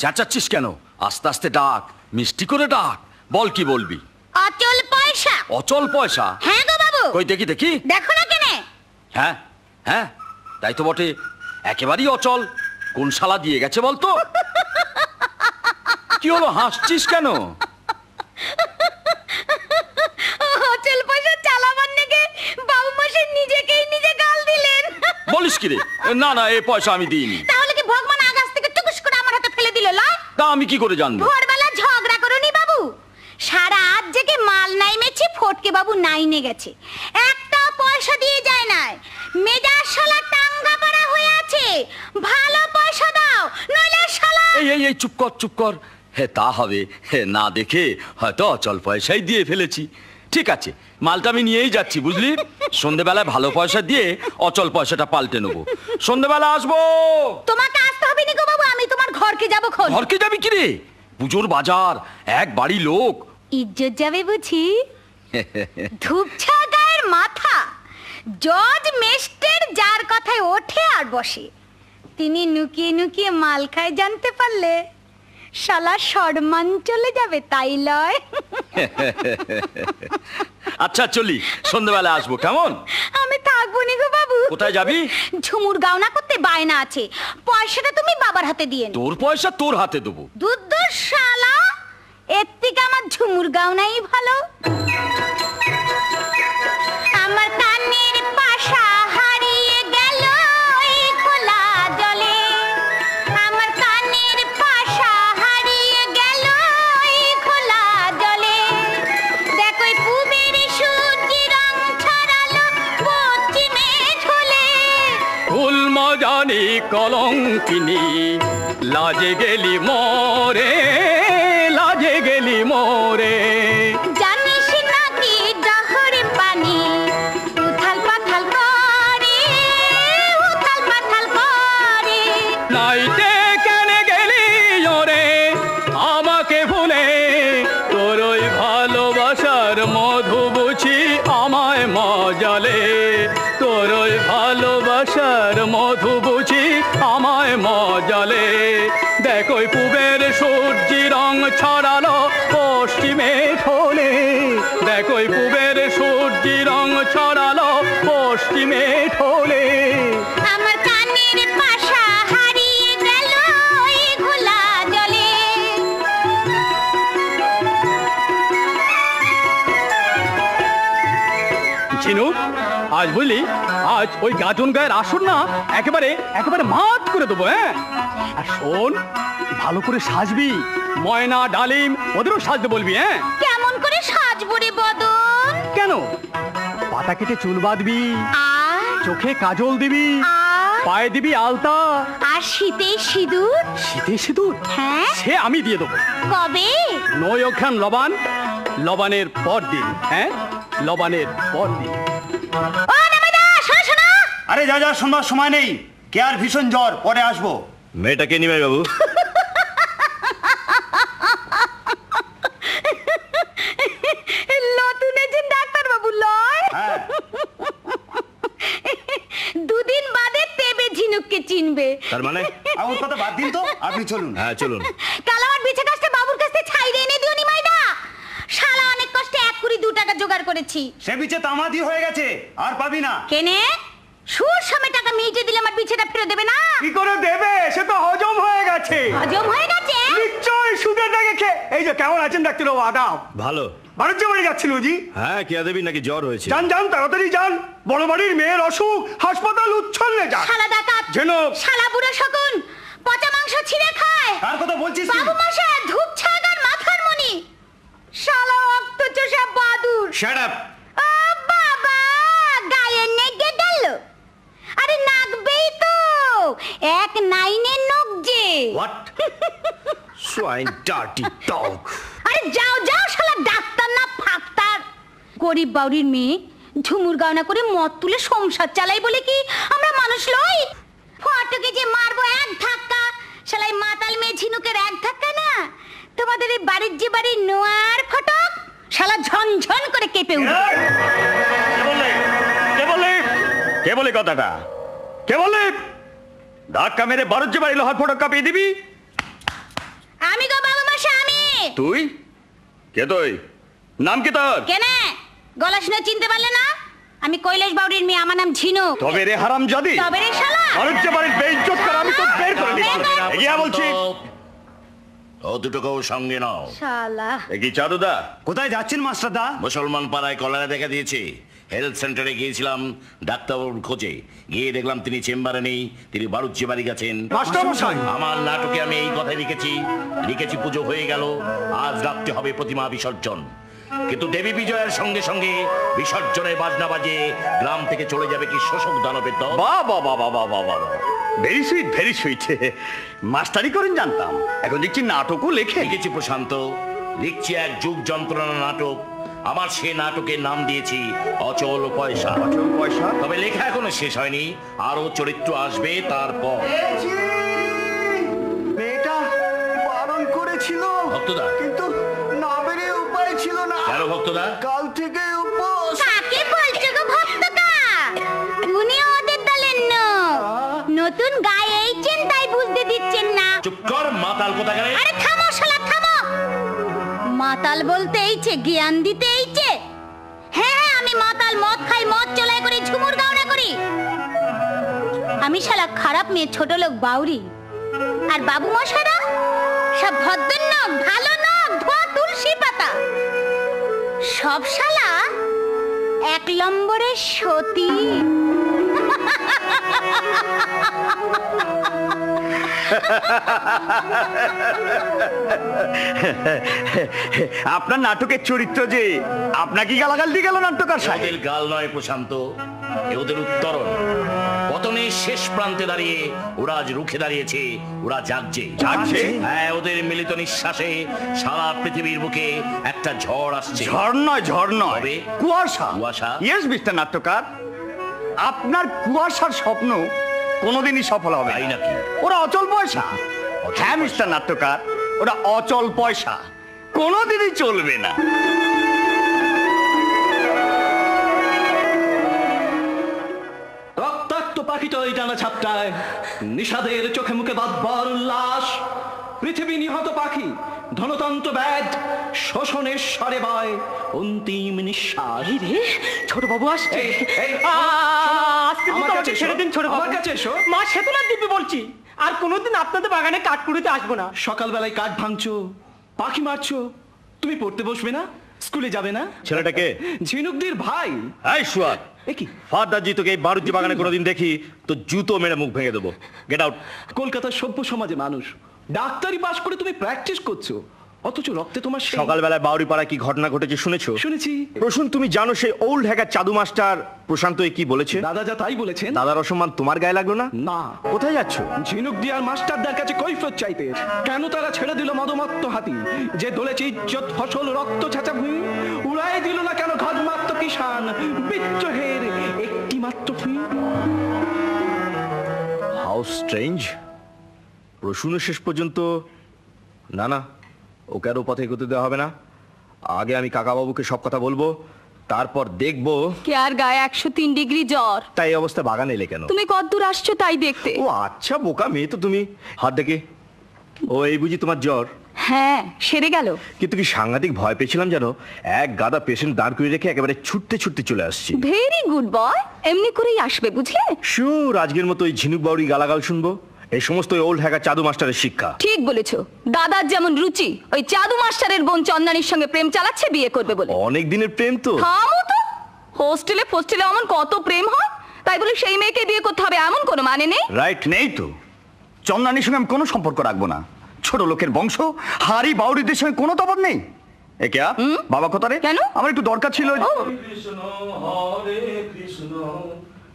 চেঁচাচ্ছিস কেন? আস্তে আস্তে ডাক মিষ্টি করে ডাক বল কি বলবি? অচল পয়সা। অচল পয়সা? হ্যাঁ গো বাবু। কই দেখি দেখি। দেখো না কেনে। হ্যাঁ হ্যাঁ তাই তো বটে। একেবারেই অচল। কোন শালা দিয়ে গেছে বলতো? কি হলো হাসছিস কেন? অচল পয়সা চালাবার নেগে বাবু মশাই নিজেকেই নিজে গাল দিলেন। বলিস কি রে? না না এই পয়সা আমি দিইনি তাহলে কি ভগবান আকাশ থেকে টুকুস করে আমার হাতে ফেলে দিল লয় তা আমি কি করে জানব? ভোরবেলা ঝগড়া করনি বাবু। সারা রাত জেগে মাল নাই নাইমেছি ফটকে বাবু নাইনে গেছে। একটা পয়সা দিয়ে যায় নাই। মেজার শালা টাঙ্গা পাড়া হয়ে আছে। ভালো পয়সা দাও নইলে শালা এই এই এই চুপ কর চুপ কর। হে তা হবে। হে না দেখে হয়তো অচল পয়সাই দিয়ে ফেলেছি। ঠিক আছে মালটা আমি নিয়েই যাচ্ছি বুঝলি? সন্ধেবেলায় ভালো পয়সা দিয়ে অচল পয়সাটা পাল্টে নেব। সন্ধেবেলা আসব! তোমাকে আসতে হবে নি গো বাবু আমি তোমার ঘরকে যাব খোঁজ ঘরকে যাবি কি রে? পুজোর বাজার এক বাড়ি লোক। ইজ্জত যাবে বুঝি? ধূপছা গায়ের মাথা। জজ মেস্টের যার কথায় ওঠে আর বসে। তিনি নুকিয়ে নুকিয়ে মাল খায় জানতে পারলে। শালা সম্মান চলে যাবে তাই লয়। আচ্ছা চলি সন্ধেবেলা আসব কেমন? আমি থাকব নি গো বাবু। কোথায় যাবি? ঝুমুর গাওনা করতে বায়না আছে। পয়সাটা তুমি বাবার হাতে দিয়ে নি। তোর পয়সা তোর হাতে দেবো। দুধ শালা এর থেকে আমার ঝুমুর গাওনাই ভালো। আমার কানের মজানি কলঙ্কিনি। লাজে গেলি মরে লাজে গেলি মরে। জানিস আজ বুঝলি? আজ ওই গাজন গায়ের আসর না একেবারে একেবারে মাত করে দেবো হ্যাঁ? আর শোন ভালো করে সাজবি। ময়না ডালিম ওদেরও সাজতে বলবি হ্যাঁ? কেমন করে সাজবো রে বদন? কেন? পাতা কেটে চুল বাঁধবি চোখে কাজল দিবি পায়ে দিবি আলতা। আর শীতে সিঁদুর? শীতে সিঁদুর? হ্যাঁ। সে আমি দিয়ে দেবো। কবে? নয় লবান লবানের পর দিন হ্যাঁ? লবানের পর দিন আরে যা যা শোনবার সময় নেই। কে আর ভীষণ জ্বর পরে আসব। মেয়েটাকে নিমাই বাবু? হ্যাঁ। দুদিন বাদে তেবে ঝিনুককে চিনবে। তার মানে? আর ওর কথা বাদ দিন তো আপনি চলুন। হ্যাঁ চলুন কাল আমার বিছে কাছটা বাবুর কাছ থেকে ছাই এনে দিও নি মাইদা শালা অনেক কষ্টে এক কুড়ি দু টাকা জোগাড় করেছি। সে বিচে তামাদি হয়ে গেছে আর পাবি না। কেনে? সুর সময় টাকা মিটে দিলে আমার বিছেটা ফেরত দেবে না? কি করে দেবে? সে তো হজম হয়ে গেছে। হজম হয়ে গেছে? নিশ্চয় সুদের টাকা খেয়ে এই যে কেমন আছেন ডাক্তারবাবু আদাব? ভালো। বাণিজ্য বাড়ি যাচ্ছিল জি হ্যাঁ কেয়া দেবী নাকি জ্বর হয়েছে। যান যান তাড়াতাড়ি যান। বড় বাড়ির মেয়ের অসুখ হাসপাতাল উচ্ছন্নে যান। শালা ডাকাত ঝিনুক। শালা বুড়ো শকুন পচা মাংস ছিঁড়ে খায়। কার কথা বলছিস? বাবু মশাই ধূপ শালা অক্ত চোষা বাদুর। শাট আপ ও বাবা গায়ে নেগে গেল। আরে নাগবেই তো। এক নাইনে নখ যে হোয়াট সোয়াইন ডার্টি ডগ আরে যাও যাও শালা ডাক্তার না ফাক্তার। গরিব বাউরির মেয়ে ঝুমুর গাওনা করে মদ তুলে সংসার চালাই বলে কি আমরা মানুষ লই ফটকে যে মারবো এক ধাক্কা শালাই মাতাল মেয়ে ঝিনুকের এক ধাক্কা না? তোমাদের এই বাড়ির যে বাড়ির নোয়ার ফটক শালা ঝনঝন করে কেঁপে উঠবে কে বললে? কে বললে? কে বলে কথাটা? কে বললে? ধাক্কা মেরে বারোজ্য বাড়ি লোহার ফটক কাঁপিয়ে দিবি? আমি গো বাবা মাসা আমি তুই? কে তুই? নাম কি তোর? কেনে গলা শুনে চিনতে পারলে না? আমি কৈলাস বাউরির মেয়ে আমার নাম ঝিনুক। তবে রে হারাম জাদি তবে রে শালা। বারোজ্য বাড়ির বেইজ্জত কর আমি তো বের করে দিচ্ছি এগিয়ে বলছি। ও দুটোকেও সঙ্গে নাও। শালা। এগিয়ে চাঁদুদা কোথায় যাচ্ছেন মাস্টার দা মুসলমান পাড়ায় কলেরা দেখা দিয়েছে। হেলথ সেন্টারে গিয়েছিলাম ডাক্তারবাবুর খোঁজে। গিয়ে দেখলাম তিনি চেম্বারে নেই তিনি বারুজ্জি বাড়ি গেছেন। আমার নাটকে আমি এই কথাই লিখেছি। লিখেছি পুজো হয়ে গেল আজ রাত্রে হবে প্রতিমা বিসর্জন। কিন্তু দেবী বিজয়ের সঙ্গে সঙ্গে বিসর্জনের বাজনা বাজে গ্রাম থেকে চলে যাবে কি শোষক দানবের দল? বাহ বাহ বাহ বাহ বাহ বাহ বাহ। ভেরি সুইট ভেরি সুইট মাস্টারি করেন জানতাম। এখন দেখছি নাটকও লেখে লিখেছি প্রশান্ত। লিখছি এক যুগ যন্ত্রণা নাটক। আমার সে নাটকের নাম দিয়েছি অচল পয়সা। অচল পয়সা? তবে লেখা এখনও শেষ হয়নি। আরও চরিত্র আসবে তারপর। মেয়েটা বারণ করেছিল। ভক্তদা। কিন্তু না উপায় ছিল না। কেন ভক্তদা? কাল থেকে নতুন গায়ে এইছেন তাই বুঝতে দিচ্ছেন না। চুপ কর মাতাল কোথা গেলে আরে থামো শালা থামো। মাতাল বলতে এইছে জ্ঞান দিতে এইছে। হ্যাঁ হ্যাঁ আমি মাতাল মদ খাই মদ চলাই করি ঝুমুর গাওনা করি। আমি শালা খারাপ মেয়ে ছোট লোক বাউরি। আর বাবু মশারা সব ভদ্র নখ ভালো নখ ধোয়া তুলসী পাতা। সব শালা এক নম্বরের সতী। আপনার নাটকের চরিত্র যে আপনাকে গালাগাল দিয়ে গেল নাট্যকার সাহেব গাল নয় প্রশান্ত ওদের উত্তরণ পতনের শেষ প্রান্তে দাঁড়িয়ে ওরা আজ রুখে দাঁড়িয়েছে ওরা জাগছে জাগছে? হ্যাঁ ওদের মিলিত নিঃশ্বাসে সারা পৃথিবীর বুকে একটা ঝড় আসছে ঝড় নয় ঝড় নয়? কুয়াশা কুয়াশা? ইয়েস মিস্টার নাট্যকার আপনার কুয়াশার স্বপ্ন কোনোদিনই সফল হবে তাই নাকি? ওরা অচল পয়সা। হ্যাঁ মিস্টার নাট্যকার ওরা অচল পয়সা। কোনোদিনই চলবে না। রক্তাক্ত পাখিত ওই টানা ছাপটায় নিষাদের চোখে মুখে বাদবার উল্লাস। পৃথিবী নিহত পাখি ধনতন্ত্র ব্যাধ শোষণের স্বরে বয় অন্তিম নিঃশ্বাস। ছোট বাবু আসছে। ছেড়ে দিন ছোট বাবু। কাছে এসো। মা সেতুলার দিব্যি বলছি। আর কোনোদিন আপনাদের বাগানে কাঠকুড়িতে আসব না। সকালবেলায় কাঠ ভাঙছো পাখি মারছো তুমি পড়তে বসবে না স্কুলে যাবে না? ছেলেটাকে ঝিনুকদির ভাই। এই সুয়ার এ কি? ফাদারজি তোকে এই বারুজ্জি বাগানে কোনোদিন দেখি তো জুতো মেরে মুখ ভেঙে দেবো। গেট আউট কলকাতার সভ্য সমাজে মানুষ ডাক্তারি পাস করে তুমি প্র্যাকটিস করছ। অথচ রক্তে তোমার সেই- সকালবেলায় বাউরি পাড়ায় কি ঘটনা ঘটেছে শুনেছো? শুনেছি। প্রসূন তুমি জানো সেই ওল্ড হ্যাকার চাদু মাস্টার প্রশান্ত এ কি বলেছে? দাদা যা তাই বলেছেন। দাদার অসম্মান তোমার গায়ে লাগল না? না। কোথায় যাচ্ছ? ঝিনুক দিয়ার মাস্টারদের কাছে কৈফত চাইতে। কেন তারা ছেড়ে দিল মদমত্ত হাতি? যে দোলেছে ইজ্জত ফসল রক্ত ছাঁচা ভূমি উড়াই দিল না কেন ঘরমাত্র কিষান বিদ্রোহের একটি মাত্র ফুই হাউ স্ট্রেঞ্জ প্রসূনের শেষ পর্যন্ত না না ওকে আর ও পথে এগোতে দেওয়া হবে না। আগে আমি কাকাবাবুকে সব কথা বলব তারপর দেখব কে আর গায়ে একশো তিন ডিগ্রি জ্বর? তাই এই অবস্থা বাগানে এলে কেন? তুমি কদ্দূর আসছো তাই দেখতে? ও আচ্ছা বোকা মেয়ে তো তুমি। হাত দেখে। ও এই বুঝি তোমার জ্বর? হ্যাঁ সেরে গেল। কিন্তু কি সাংঘাতিক ভয় পেয়েছিলাম যেন? এক গাদা পেশেন্ট দাঁড় করে রেখে একেবারে ছুটতে ছুটতে চলে আসছি। ভেরি গুড বয় এমনি করেই আসবে বুঝলে? শিওর আজকের মতো ওই ঝিনুক বাউরি গালাগাল শুনব। এই সমস্ত ওল্ড হ্যাকার চাদু মাস্টারের শিক্ষা। ঠিক বলেছ। দাদার যেমন রুচি ওই চাদু মাস্টারের বোন চন্দানির সঙ্গে প্রেম চালাচ্ছে বিয়ে করবে বলে। অনেক দিনের প্রেম তো। থামো তো। হোস্টেলে ফোস্টেলে এমন কত প্রেম হয়? তাই বলে সেই মেয়েকে বিয়ে করতে হবে এমন কোনো মানে নেই? রাইট নেই তো। চন্দ্রানীর সঙ্গে আমি কোনো সম্পর্ক রাখব না। ছোট লোকের বংশ হারি বাউরিদের সঙ্গে কোনো তফাৎ নেই। এ কে বাবা কোথারে? কেন? আমার একটু দরকার ছিল। ও। কৃষ্ণ হরে কৃষ্ণ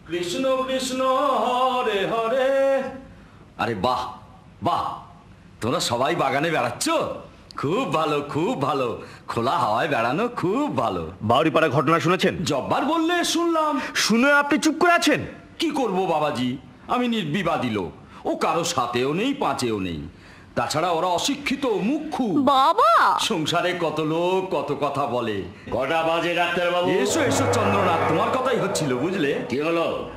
কৃষ্ণ কৃষ্ণ হরে হরে। আরে বাহ বাহ। তোমরা সবাই বাগানে বেড়াচ্ছ? খুব ভালো খুব ভালো। খোলা হাওয়ায় বেড়ানো খুব ভালো। বাউরি পাড়া ঘটনা শুনেছেন? জব্বার বললে শুনলাম। শুনে আপনি চুপ করে আছেন? কি করব বাবাজি? আমি নির্বিবাদী লোক। ও কারও সাথেও নেই পাঁচেও নেই। তাছাড়া ওরা অশিক্ষিত মুখ্যু। বাবা! সংসারে কত লোক কত কথা বলে। কটা বাজে ডাক্তার বাবু এসো এসো চন্দ্রনাথ তোমার কথাই হচ্ছিল বুঝলে? কি হলো?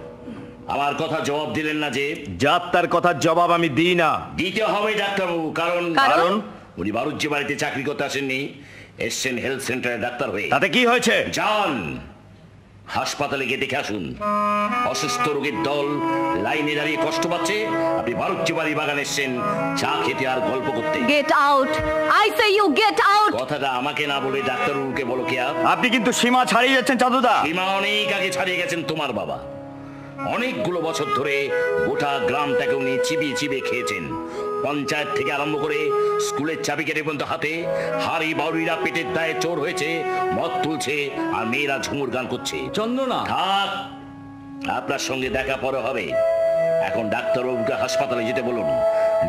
আমার কথা জবাব দিলেন না যে যাত্রার কথার জবাব আমি দিই না। দিতে হবে ডাক্তারবাবু কারণ কারণ? উনি বারুজ্জি বাড়িতে চাকরি করতে আসেননি এসছেন হেলথ সেন্টারে ডাক্তার হয়ে। তাতে কি হয়েছে? যান হাসপাতালে গিয়ে দেখে আসুন। অসুস্থ রোগীর দল লাইনে দাঁড়িয়ে কষ্ট পাচ্ছে। আপনি বারুজ্জি বাড়ি বাগান এসছেন চা খেতে আর গল্প করতে। Get out I say you get out কথাটা আমাকে না বলে ডাক্তারবাবুকে বলো কি আপনি কিন্তু সীমা ছাড়িয়ে যাচ্ছেন চাঁদুদা। সীমা অনেক আগে ছাড়িয়ে গেছেন তোমার বাবা। অনেকগুলো বছর ধরে গোটা গ্রামটাকে উনি চিবিয়ে চিবিয়ে খেয়েছেন। পঞ্চায়েত থেকে আরম্ভ করে স্কুলের চাবি কেটে পর্যন্ত হাতে হাড়ি বাউরিরা পেটের দায়ে চোর হয়েছে মদ তুলছে আর মেয়েরা ঝুমুর গান করছে। চন্দ্রনাথ থাক আপনার সঙ্গে দেখা পরে হবে। এখন ডাক্তারবাবুকে হাসপাতালে যেতে বলুন।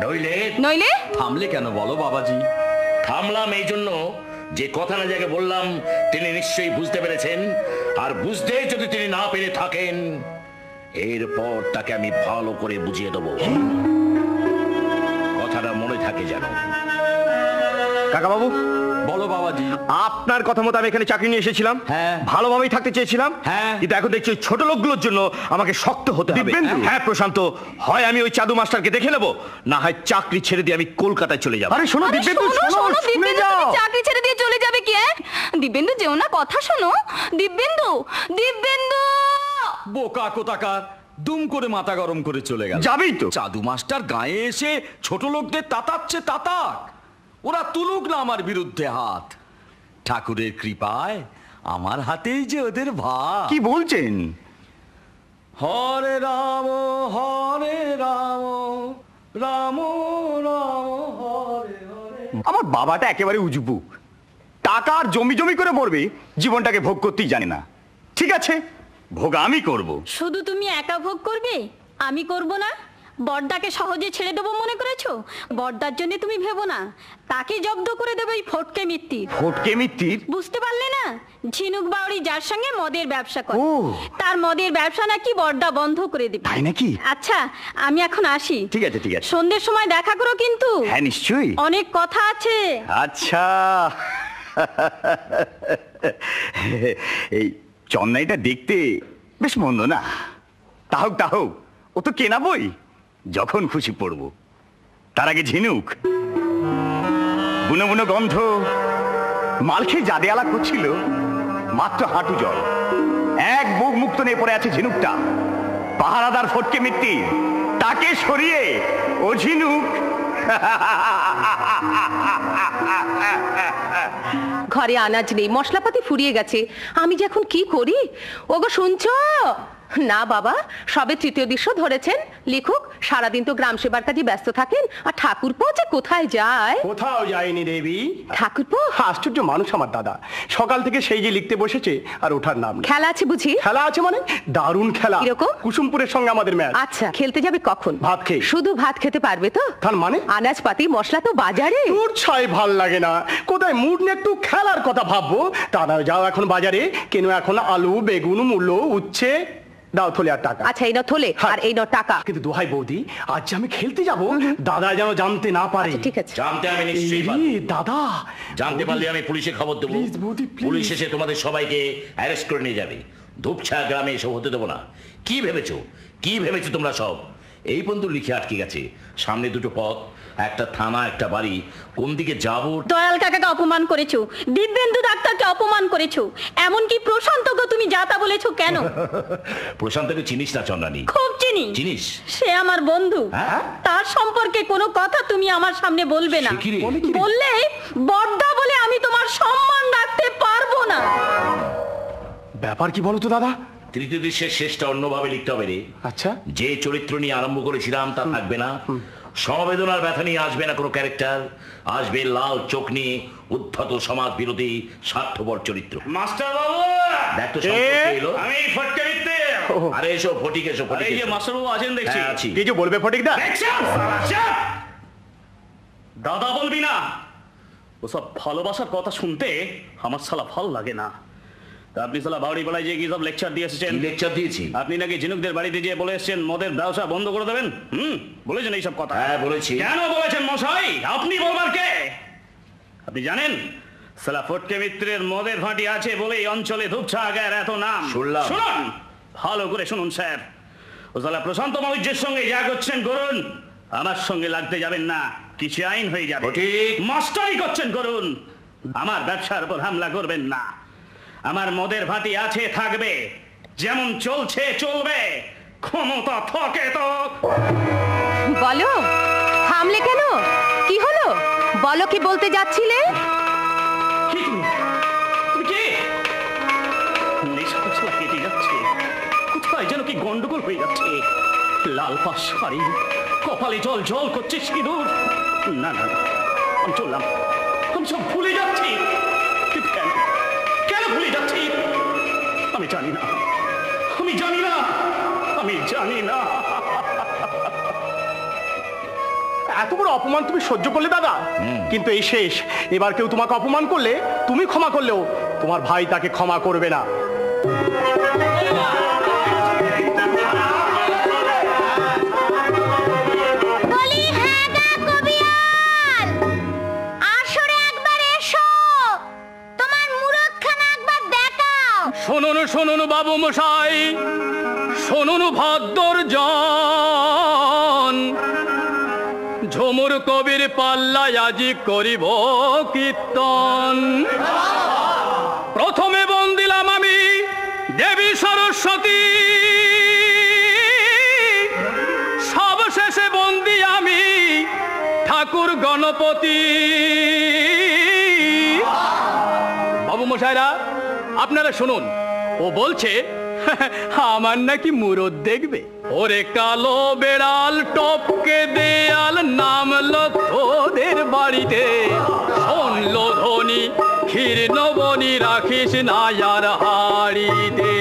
নইলে? নইলে? থামলে কেন বলো বাবাজি? থামলাম এই জন্য যে কথা না যাকে বললাম তিনি নিশ্চয়ই বুঝতে পেরেছেন। আর বুঝতে যদি তিনি না পেরে থাকেন এরপর তাকে আমি ভালো করে বুঝিয়ে দেবো। কথাটা মনে থাকে যেন। কাকা বাবু বলো বাবাজি। আপনার কথা মতো আমি এখানে চাকরি নিয়ে এসেছিলাম। হ্যাঁ। ভালোভাবেই থাকতে চেয়েছিলাম। হ্যাঁ। কিন্তু এখন দেখছি ছোট লোকগুলোর জন্য আমাকে শক্ত হতে হবে। হ্যাঁ প্রশান্ত হয় আমি ওই চাদু মাস্টারকে দেখে নেব না হয় চাকরি ছেড়ে দিয়ে আমি কলকাতায় চলে যাব। আরে শোনো দিব্যেন্দু শোনো শোনো যাও। চাকরি ছেড়ে দিয়ে চলে যাবে কি? দিব্যেন্দু যেও না কথা শোনো। দিব্যেন্দু দিব্যেন্দু! বোকা কোতাকার দুম করে মাথা গরম করে চলে গেল। যাবেই তো। চাদু মাস্টার গায়ে এসে ছোট লোকদের তাতাচ্ছে তাতাক। ওরা তুলুক না আমার বিরুদ্ধে হাত। ঠাকুরের কৃপায় আমার হাতেই যে ওদের ভাগ কি বলছেন? হরে রাম হরে রাম রাম রাম হরে হরে। আমার বাবাটা একেবারে উজবু। টাকা আর জমি জমি করে মরবে জীবনটাকে ভোগ করতেই জানে না। ঠিক আছে? ভোগ আমি করব। শুধু তুমি একা ভোগ করবে? আমি করব না? বর্দাকে সহজে ছেড়ে দেবো মনে করেছ? বর্দার জন্য তুমি ভেবো না। তাকে জব্দ করে দেবে এই ফটকে মিত্তির। ফটকে মিত্তির? বুঝতে পারলে না? ঝিনুক বাউরি যার সঙ্গে মদের ব্যবসা করে। তার মদের ব্যবসা নাকি বর্দা বন্ধ করে দেবে। তাই নাকি? আচ্ছা আমি এখন আসি। ঠিক আছে ঠিক আছে। সন্ধ্যের সময় দেখা করো কিন্তু। হ্যাঁ নিশ্চয়ই। অনেক কথা আছে। আচ্ছা। এই চন্নাইটা দেখতে বেশ মন্দ না? তাহক তাহক, ও তো কেনা বই। যখন খুশি পড়ব। তার আগে ঝিনুক। বুনো বুনো গন্ধ। মাল খেয়ে যা দেয়ালা করছিল মাত্র হাঁটু জল। এক বুক মুক্ত নিয়ে পড়ে আছে ঝিনুকটা। পাহারাদার ফটকে মিট্টি তাকে সরিয়ে ও ঝিনুক। ঘরে আনাজ নেই মশলাপাতি ফুরিয়ে গেছে। আমি যে এখন কি করি? ওগো শুনছো? না বাবা সবে তৃতীয় দৃশ্য ধরেছেন। লিখুক সারাদিন তো গ্রাম সেবার কাজে ব্যস্ত থাকেন। আর ঠাকুরপো যে কোথায় যায়? কোথাও যায়নি দেবী। ঠাকুরপো? আশ্চর্য মানুষ আমার দাদা। সকাল থেকে সেই যে লিখতে বসেছে আর ওঠার নাম নেই। খেলা আছে বুঝি? খেলা আছে মানে? দারুণ খেলা। কীরকম? কুসুমপুরের সঙ্গে আমাদের ম্যাচ। আচ্ছা খেলতে যাবে কখন? ভাত খেয়ে। শুধু ভাত খেতে পারবে তো? তার মানে? আনাজপাতি মশলা তো বাজারে। তোর ছাই ভালো লাগে না। কোথায় মুড নিয়ে একটু খেলার কথা ভাববো? তা না যাও এখন বাজারে। কেন এখন আলু বেগুন মূলো উচ্ছে। দাও থলে আর টাকা। আচ্ছা এই নাও থলে হ্যাঁ। আর এই নাও টাকা। কিন্তু দোহাই বৌদি আজ যে আমি খেলতে যাব দাদা যেন জানতে না পারে। আচ্ছা, ঠিক আছে। জানতে আমি নিশ্চয়ই পারব। দাদা জানতে পারলে আমি পুলিশে খবর দেবো। পুলিশ এসে তোমাদের সবাইকে অ্যারেস্ট করে নিয়ে যাবে। ধূপছা গ্রামে এসব হতে দেবো না। কি ভেবেছো? কি ভেবেছো তোমরা সব? এই পর্যন্ত লিখে আটকে গেছে। সামনে দুটো পথ। একটা থানা একটা বাড়ি কোন দিকে যাব? দয়াল কাকাকে অপমান করেছ দিব্যেন্দু ডাক্তারকে অপমান করেছ এমনকি প্রশান্তকে তুমি যাতা বলেছ কেন? প্রশান্তকে চিনিস না চন্দ্রানী? খুব চিনি। চিনিস? সে আমার বন্ধু। হ্যাঁ? তার সম্পর্কে কোনো কথা তুমি আমার সামনে বলবে না। কি? বললে বর্দা বলে আমি তোমার সম্মান রাখতে পারব না। ব্যাপার কি বলতো দাদা? তৃতীয় দৃশ্যের শেষটা অন্যভাবে লিখতে হবে রে। আচ্ছা। যে চরিত্র নিয়ে আরম্ভ করেছিলাম তা থাকবে না। সমবেদনার ব্যথা নিয়ে আসবে না কোনো ক্যারেক্টার আসবে লাল চোখ নিয়ে উদ্ধত সমাজ বিরোধী স্বার্থপর চরিত্র। মাস্টার বাবু দেখ। আমি ফটকে আরে এসো ফটিক এসো ফটিক এই যে এসো। মাস্টার বাবু আছেন দেখছি। হ্যাঁ, আছি। কিছু বলবে ফটিক দা? দাদা বলবি না। ওসব ভালোবাসার কথা শুনতে আমার সালা ভালো লাগে না। তা আপনি সালা বাউরি পাড়ায় যে কি সব লেকচার দিয়ে এসেছেন? লেকচার দিয়েছি? আপনি নাকি ঝিনুকদের বাড়িতে গিয়ে বলে এসেছেন মদের ব্যবসা বন্ধ করে দেবেন? হুম বলেছেন এইসব কথা। হ্যাঁ বলেছি। কেন বলেছেন মশাই? আপনি বলবার কে? আপনি জানেন সালা ফটকে মিত্রের মদের ভাটি আছে বলে এই অঞ্চলে ধূপছা আগার এত নাম। শুনলাম। শুনুন ভালো করে শুনুন স্যার। ও সালা প্রশান্ত মৌর্যের সঙ্গে যা করছেন করুন। আমার সঙ্গে লাগতে যাবেন না কিছু আইন হয়ে যাবে। ঠিক। মাস্টারি করছেন করুন। আমার ব্যবসার উপর হামলা করবেন না। আমার মদের ভাতি আছে থাকবে। যেমন চলছে চলবে। ক্ষমতা থাকে তো। বলো থামলে কেন? কি হলো? বলো কি বলতে যাচ্ছিলে? যেন কি গন্ডগোল হয়ে যাচ্ছে। লাল পাশ শাড়ি কপালে জল জল করছে সিঁদুর না না না, আমি চললাম। আমি সব ভুলে যাচ্ছি। আমি জানি না। আমি জানি না। আমি জানি না। এত বড় অপমান তুমি সহ্য করলে দাদা? কিন্তু এই শেষ। এবার কেউ তোমাকে অপমান করলে তুমি ক্ষমা করলেও তোমার ভাই তাকে ক্ষমা করবে না। বাবু মশাই, শুনুন ভদ্র জন। ঝুমুর কবির পাল্লায় আজি করিব কীর্তন। প্রথমে বন্দিলাম আমি দেবী সরস্বতী। সবশেষে বন্দি আমি ঠাকুর গণপতি। বাবু মশাইরা, আপনারা শুনুন। ও বলছে, আমার নাকি মুরদ দেখবে। ওরে কালো বেড়াল, টপকে দেয়াল, নামলো তোদের বাড়িতে। শুনলো ধনি ক্ষীর নবনী রাখিস না আর হাড়িতে।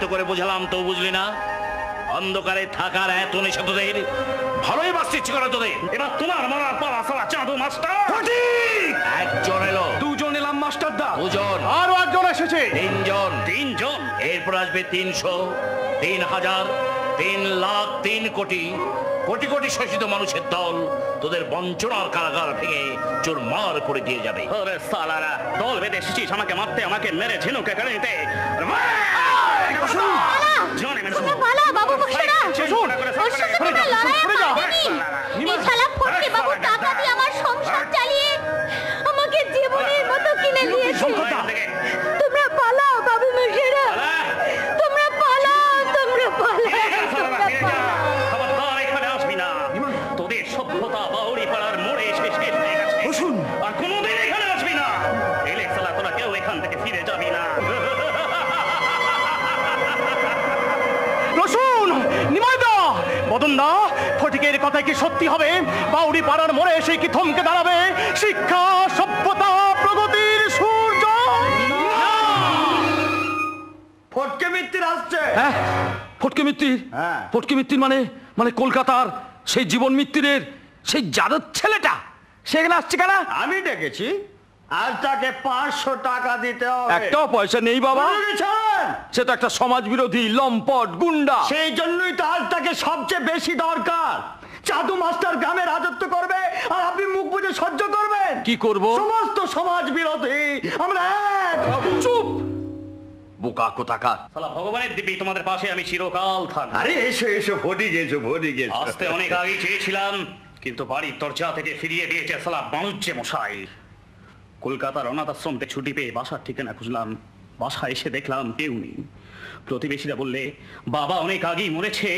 এত করে বোঝালাম তো বুঝলি না? অন্ধকারে থাকার এত নেশা তোদের ভালোই বাঁচতে ইচ্ছে করে তোদের। এবার তোমার মরার পালা সালা চাঁদু মাস্টার। একজন এলো। দুজন এলাম মাস্টার দা। দুজন। আরও একজন এসেছে। তিনজন। তিনজন? এরপর আসবে তিনশো তিন হাজার তিন লাখ তিন কোটি। কোটি কোটি শোষিত মানুষের দল তোদের বঞ্চনার কারাগার ভেঙে চোর মার করে দিয়ে যাবে। সালারা দল বেঁধে এসেছিস আমাকে মারতে আমাকে মেরে ঝিনুকে কেড়ে নিতে। বাবু টাকা দিয়ে আমার সংসার চালিয়ে কথা কি সত্যি হবে? বাউরি পাড়ার মোড়ে এসে কি থমকে দাঁড়াবে? শিক্ষা সভ্যতা প্রগতির সূর্য? ফটকে মিত্তির আসছে। হ্যাঁ ফটকে মিত্তির? হ্যাঁ। ফটকে মিত্তির মানে মানে কলকাতার সেই জীবন মিত্তিরের সেই যাদব ছেলেটা। সেখানে আসছে কেন? আমি ডেকেছি। আজ তাকে পাঁচশো টাকা দিতে হবে। একটাও পয়সা নেই বাবা? সে তো একটা সমাজ বিরোধী লম্পট গুন্ডা। সেই জন্যই তো আজ তাকে সবচেয়ে বেশি দরকার। চাদু মাস্টার গ্রামে রাজত্ব করবে আর আপনি মুখ বুঝে সহ্য করবেন। কি করব? সমস্ত সমাজ বিরোধী আমরা এক। চুপ! বোকা কোথাকার। সালা ভগবানের দিব্যি তোমাদের পাশে আমি চিরকাল থাকব। আরে এসো এসো ভোটে গেছো ভোটে গেছো। আসতে অনেক আগে চেয়েছিলাম কিন্তু বাড়ির দরজা থেকে ফিরিয়ে দিয়েছে সালা বাণুজ্যে মশাই। কলকাতার অনাথ আশ্রম থেকে ছুটি পেয়ে বাসার ঠিকানা খুঁজলাম। বাসায় এসে দেখলাম কেউ নেই। প্রতিবেশীরা বললে বাবা অনেক আগেই মরেছে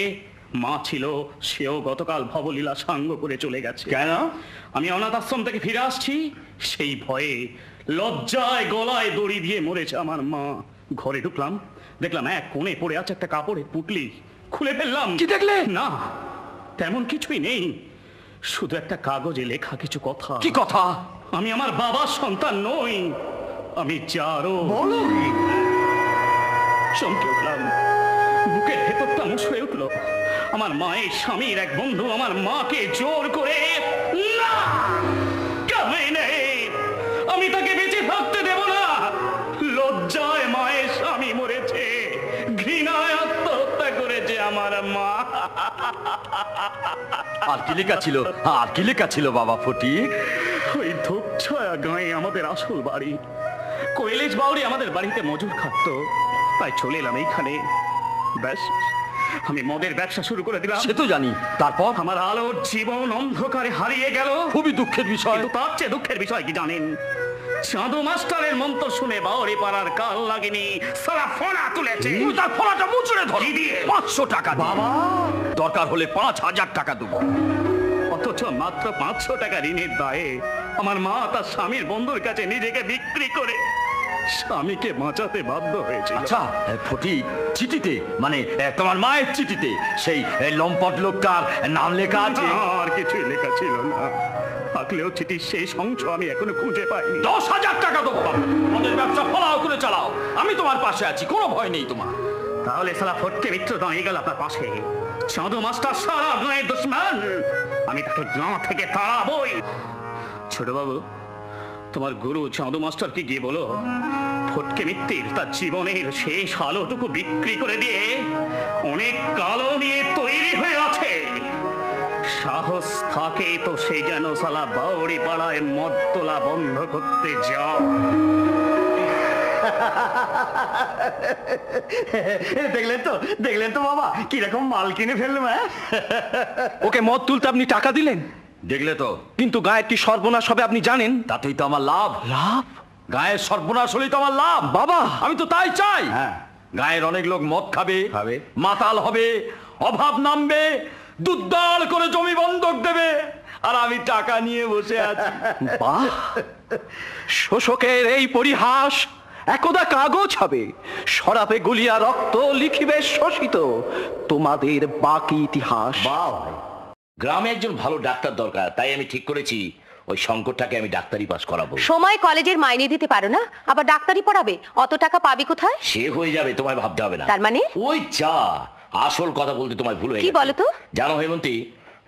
মা ছিল সেও গতকাল ভবলীলা সাঙ্গ করে চলে গেছে। কেন? আমি অনাথ আশ্রম থেকে ফিরে আসছি সেই ভয়ে লজ্জায় গলায় দড়ি দিয়ে মরেছে আমার মা। ঘরে ঢুকলাম দেখলাম এক কোণে পড়ে আছে একটা কাপড়ের পুটলি। খুলে ফেললাম। কি দেখলে? না তেমন কিছুই নেই। শুধু একটা কাগজে লেখা কিছু কথা। কি কথা? আমি আমার বাবার সন্তান নই আমি চারো বলো। চমকে উঠলাম। বুকের ভেতরটা মুছড়ে উঠল। আমার মায়ের স্বামীর এক বন্ধু আমার মাকে জোর করে না আমি তাকে বেঁচে থাকতে দেব না। লজ্জায় মায়ের স্বামী মরেছে ঘৃণায় আত্মহত্যা করেছে আমার মা। আর কি লেখা ছিল? আর কি লেখা ছিল বাবা ফটিক ওই ধূপছায়া গাঁয়ে আমাদের আসল বাড়ি। কৈলেশ বাউরি আমাদের বাড়িতে মজুর খাটতো। তাই চলে এলাম এইখানে। ব্যাস। আমি মদের ব্যবসা শুরু করে দিলাম। সে তো জানি। তারপর? আমার আলোর জীবন অন্ধকারে হারিয়ে গেল। খুবই দুঃখের বিষয়। কিন্তু তার চেয়ে দুঃখের বিষয় কি জানেন? চাঁদু মাস্টারের মন্ত্র শুনে বাউরি পাড়ার কাল লাগেনি। সারা ফোনা তুলেছে। তার ফলাটা মুচড়ে ধরো। দিয়ে? পাঁচশো টাকা বাবা! দরকার হলে পাঁচ হাজার টাকা দেবো। অথচ মাত্র পাঁচশো টাকা ঋণের দায়ে আমার মা তার স্বামীর বন্ধুর কাছে নিজেকে বিক্রি করে স্বামীকে বাঁচাতে বাধ্য হয়েছে আচ্ছা এ, ফটিক চিঠিতে মানে তোমার মায়ের চিঠিতে সেই লম্পট লোকটার নাম লেখা আছে? আর কিছুই লেখা ছিল না। থাকলেও চিঠির শেষ অংশ আমি এখনও খুঁজে পাইনি। দশ হাজার টাকা দেবো। আমাদের ব্যবসা ফলাও করে চালাও। আমি তোমার পাশে আছি কোনো ভয় নেই তোমার। তাহলে সালা ফটকে মিত্র দাঁড়িয়ে গেল আপনার পাশে। চাঁদু মাস্টার সারা গাঁয়ের দুশ্মন। আমি তাকে গাঁ থেকে তাড়াবই। ছোট বাবু তোমার গুরু চাঁদু মাস্টারকে গিয়ে বলো? ফটকে মিত্তির তার জীবনের শেষ আলোটুকু বিক্রি করে দিয়ে অনেক কালো নিয়ে তৈরি হয়ে আছে। সাহস থাকে তো সে যেন সালা বাউরি পাড়ায় মদ তোলা বন্ধ করতে যাও। দেখলেন তো দেখলেন তো বাবা, কীরকম মাল কিনে ফেললাম হ্যাঁ? ওকে মদ তুলতে আপনি টাকা দিলেন? দেখলে তো। কিন্তু গায়ের কি সর্বনাশ হবে আপনি জানেন? তাতেই তো আমার লাভ। লাভ? গায়ের সর্বনাশ হলেই তো আমার লাভ। বাবা! আমি তো তাই চাই। হ্যাঁ। গায়ের অনেক লোক মদ খাবে খাবে। মাতাল হবে অভাব নামবে দুদ্দাল করে জমি বন্ধক দেবে আর আমি টাকা নিয়ে বসে আছি। বাহ! শোষকের এই পরিহাস একদা কাগজ হবে। সরাপে গুলিয়া রক্ত লিখিবে শোষিত। তোমাদের বাকি ইতিহাস। গ্রামে একজন ভালো ডাক্তার দরকার তাই আমি ঠিক করেছি ওই শঙ্করটাকে আমি ডাক্তারি পাস করাবো। সময় কলেজের মাইনে দিতে পারো না আবার ডাক্তারি পড়াবে অত টাকা পাবি কোথায়? সে হয়ে যাবে তোমায় ভাবতে হবে না। তার মানে? ওই চা আসল কথা বলতে তোমায় ভুল হয়ে কি। বলো তো? জানো হেমন্তী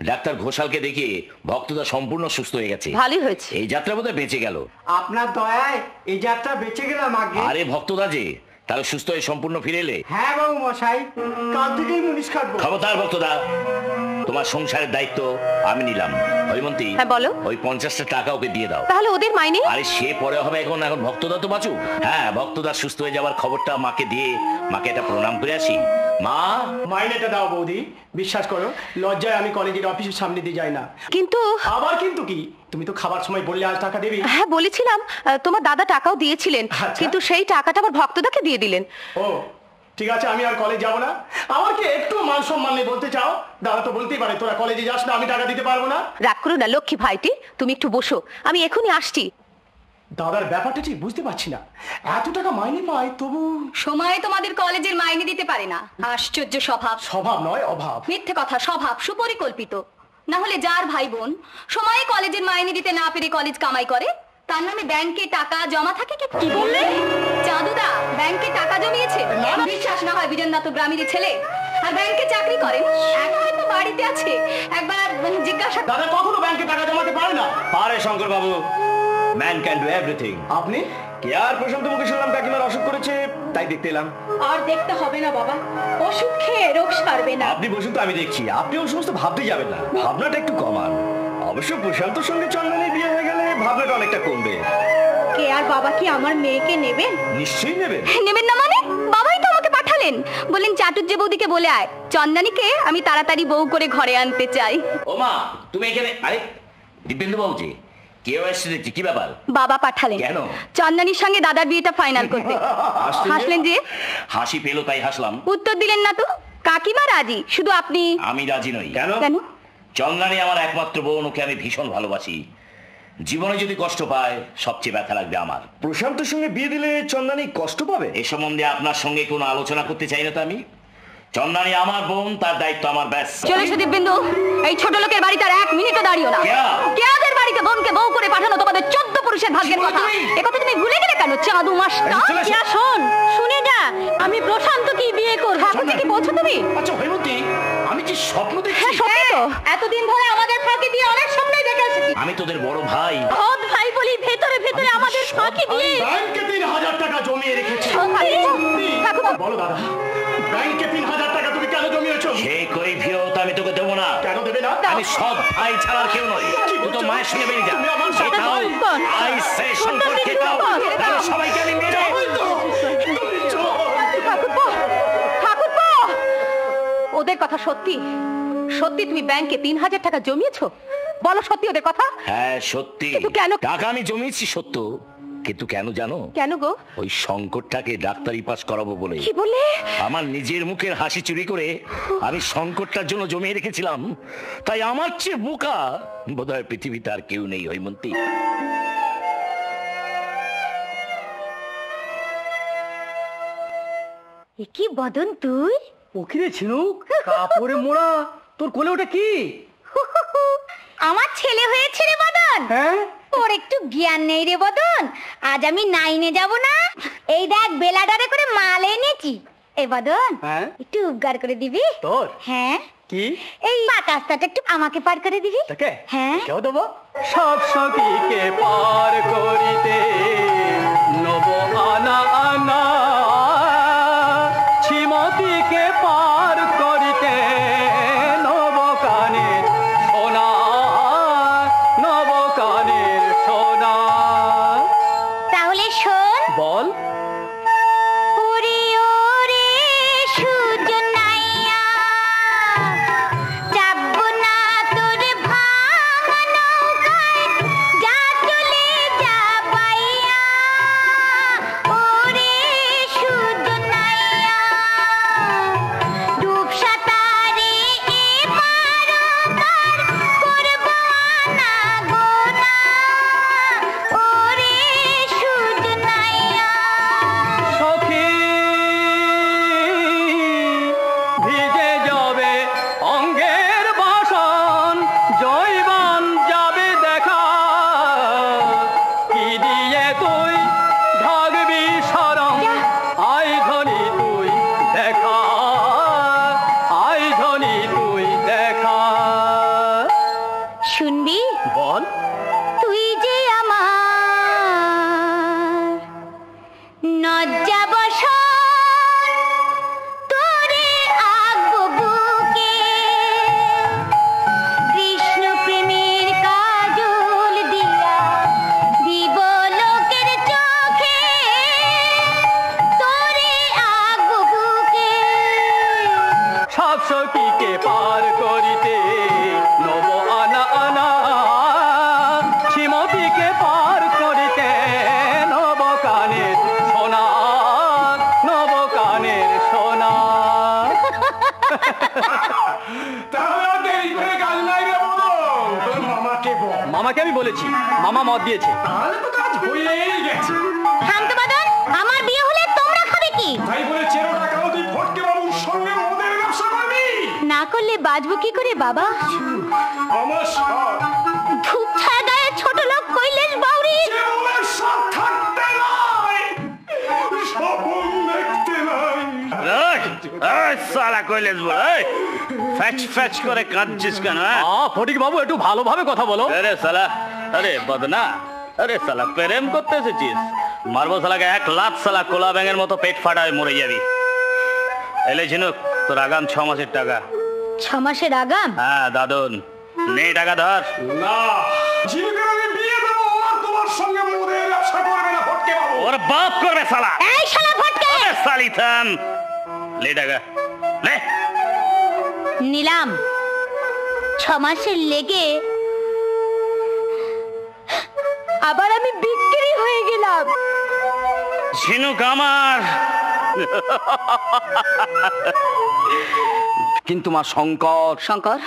ডাক্তার ঘোষালকে দেখিয়ে ভক্তদা সম্পূর্ণ সুস্থ হয়ে গেছে। ভালোই হয়েছে। এই যাত্রা বোধহয় বেঁচে গেল। আপনার দয়ায় এই যাত্রা বেঁচে গেলাম আগে। আরে ভক্তদা যে তাহলে সুস্থ হয়ে সম্পূর্ণ ফিরে এলে? হ্যাঁ বাবু মশাই কাল থেকেই মুনিশ কাটবো খবরদার ভক্তদা তোমার সংসারের দায়িত্ব আমি নিলাম। হৈমন্তী হ্যাঁ, বলো। ওই পঞ্চাশটা টাকা ওকে দিয়ে দাও। তাহলে ওদের মাইনে? আরে সে পরে হবে এখন এখন ভক্তদা তো বাঁচুক। হ্যাঁ ভক্তদা সুস্থ হয়ে যাওয়ার খবরটা মাকে দিয়ে মাকে একটা প্রণাম করে আসি। মা? মাইনেটা দাও বৌদি বিশ্বাস করো লজ্জায় আমি কলেজের অফিসের সামনে দিয়ে যাই না। কিন্তু আবার কিন্তু কি? তুমি তো খাবার সময় বললে আজ টাকা দেবে। হ্যাঁ বলেছিলাম তোমার দাদা টাকাও দিয়েছিলেন আচ্ছা। কিন্তু সেই টাকাটা আবার ভক্তদাকে দিয়ে দিলেন। ও ঠিক আছে আমি আর কলেজ যাব না। আমার কি একটু মান সম্মান নেই বলতে চাও? দাদা তো বলতেই পারে তোরা কলেজে যাস না আমি টাকা দিতে পারব না। রাগ করো না লক্ষ্মী ভাইটি তুমি একটু বসো আমি এখনই আসছি। দাদার ব্যাপারটা ঠিক বুঝতে পারছি না। এত টাকা মাইনে পাই তবু সময় তোমাদের কলেজের মাইনে দিতে পারে না। আশ্চর্য স্বভাব। স্বভাব নয় অভাব। মিথ্যে কথা স্বভাব সুপরিকল্পিত। না হলে যার ভাই বোন সময়ে কলেজের মাইনে দিতে না পেরে কলেজ কামাই করে তার নামে ব্যাংকে টাকা জমা থাকে কি কি বললে? চাঁদুদা ব্যাংকে টাকা জমিয়েছে। বিশ্বাস না হয় বিজন তো গ্রামের ছেলে। আর ব্যাংকে চাকরি করেন এখন হয়তো বাড়িতে আছে। একবার মানে জিজ্ঞাসা দাদা কখনো ব্যাংকে টাকা জমাতে পারে না? পারে শঙ্কর বাবু ম্যান ক্যান ডু এভরিথিং আপনি? কে আর প্রশান্ত মুখে শুনলাম কাকিমার অসুখ করেছে? তাই দেখতে এলাম। আর দেখতে হবে না বাবা। ওষুধ খেয়ে রোগ সারবে না। আপনি বসুন তো আমি দেখছি। আপনি ওই সমস্ত ভাবতে যাবেন না। ভাবনাটা একটু কমান। অবশ্য প্রশান্তর সঙ্গে চন্দনের বিয়ে হয়ে গেলে ভাবনাটা অনেকটা কমবে। কে আর বাবা কি আমার মেয়েকে নেবেন? নিশ্চয়ই নেবেন। নেবেন না মানে? বাবাই তো আমাকে পাঠালেন। বললেন চাটুর্য বৌদিকে বলে আয়। চন্দানীকে আমি তাড়াতাড়ি বউ করে ঘরে আনতে চাই। ও মা তুমি এখানে আরে দিব্যেন্দু বাবু যে কেউ এসছে দেখছি কি ব্যাপার? বাবা পাঠালেন। কেন? চন্দানীর সঙ্গে দাদার বিয়েটা ফাইনাল করতে। হাসলেন যে? হাসি পেল তাই হাসলাম। উত্তর দিলেন না তো? কাকিমা রাজি শুধু আপনি আমি রাজি নই। কেন? কেন? চন্দ্রানী আমার একমাত্র বোন ওকে আমি ভীষণ ভালোবাসি। জীবনে যদি কষ্ট পায় সবচেয়ে ব্যথা লাগবে আমার। প্রশান্তর সঙ্গে বিয়ে দিলে চন্দানি কষ্ট পাবে? এ সম্বন্ধে আপনার সঙ্গে কোনো আলোচনা করতে চাই না তো আমি? চন্দ্রানী আমার বোন তার দায়িত্ব আমার ব্যাস। চলে এসো দিব্যেন্দু। এই ছোট লোকের বাড়িতে আর এক মিনিটও দাঁড়িও না। কেয়াদের বাড়িতে বোনকে বউ করে পাঠানো তোমাদের চোদ্দ পুরুষের ভাগ্যের কথা। এ কথা তুমি ভুলে গেলে কেন? চাঁদু মাসটা শোন শুনে যা। আমি প্রশান্ত কি বিয়ে করব? ঠাকুর কি বলছো তুমি? আচ্ছা হৈমন্তী আমি কি স্বপ্ন দেখছি? হ্যাঁ সত্যি তো। এতদিন ধরে আমাদের ফাঁকি দিয়ে অনেক স্বপ্নই দেখে এসেছি। আমি তোদের বড় ভাই। সৎ ভাই বলি ভেতরে ভেতরে আমাদের ফাঁকি দিয়ে ব্যাংকে তিন হাজার টাকা জমিয়ে রেখেছি। সত্যি? ঠাকুর বলো দাদা। ব্যাংকে তিন হাজার টাকা তুমি কেন জমিয়েছো? সে কই ফিরত আমি তোকে দেবো না। কেন দেবে না? আমি সব ভাই ছাড়ার কেউ নই। তো মায়ের সঙ্গে বেরিয়ে যা। কর। আই সে সম্পর্ক শেখাও তাহলে সবাইকে আমি মেরে ওদের কথা সত্যি? সত্যি তুমি ব্যাংকে তিন হাজার টাকা জমিয়েছো? বলো সত্যি ওদের কথা? হ্যাঁ সত্যি। কেন? টাকা আমি জমিয়েছি সত্য। কিন্তু কেন জানো? কেন গো? ওই সংকটটাকে ডাক্তারি পাস করাবো বলে। কি বলে? আমার নিজের মুখের হাসি চুরি করে আমি সংকটটার জন্য জমিয়ে রেখেছিলাম। তাই আমার চেয়ে বোকা বোধহয় পৃথিবীতে আর কেউ নেই হৈমন্তী। এ কি বদন তুই? ওকিরে ঝিনুক কাপড়ে মোড়া তোর কোলে ওটা কি? আমার ছেলে হয়েছে রে বদন। হ্যাঁ? তোর একটু জ্ঞান নেই রে বদন। আজ আমি নাইনে যাব না। এই দেখ বেলাডারে করে মাল এনেছি। এ বদন হ্যাঁ? একটু উপকার করে দিবি? তোর? হ্যাঁ। কি? এই আকাশটা একটু আমাকে পার করে দিবি। তাকে? হ্যাঁ। কেউ দেবো? সব সতীকে পার করিতে নব আনা আনা কইলেস বল ফ্যাচ ফ্যাচ করে কাঁদছিস কেন হ্যাঁ? ফটিক বাবু একটু ভালোভাবে কথা বলো। আরে সালা আরে বদনা আরে সালা প্রেম করতে এসেছিস? মারবো সালাকে এক লাখ সালা কোলা ব্যাঙের মতো পেট ফাটায় মরে যাবি। এলে ঝিনুক তোর আগাম ছ মাসের টাকা। ছ মাসের আগাম? হ্যাঁ দাদন নে টাকা ধর। না ঝিনুকের আমি বিয়ে দেবো আর তোমার সঙ্গে মদের ব্যবসা করবে না ফটকে বাবু। ওর বাপ করবে সালা। এই শালা ফটকে! আরে সালি থাম। লে টাকা। লে। নিলাম। ছ মাসের লেগে আবার আমি বিক্রি হয়ে গেলাম। ঝিনুক আমার। কিন্তু মা শঙ্কর। শঙ্কর?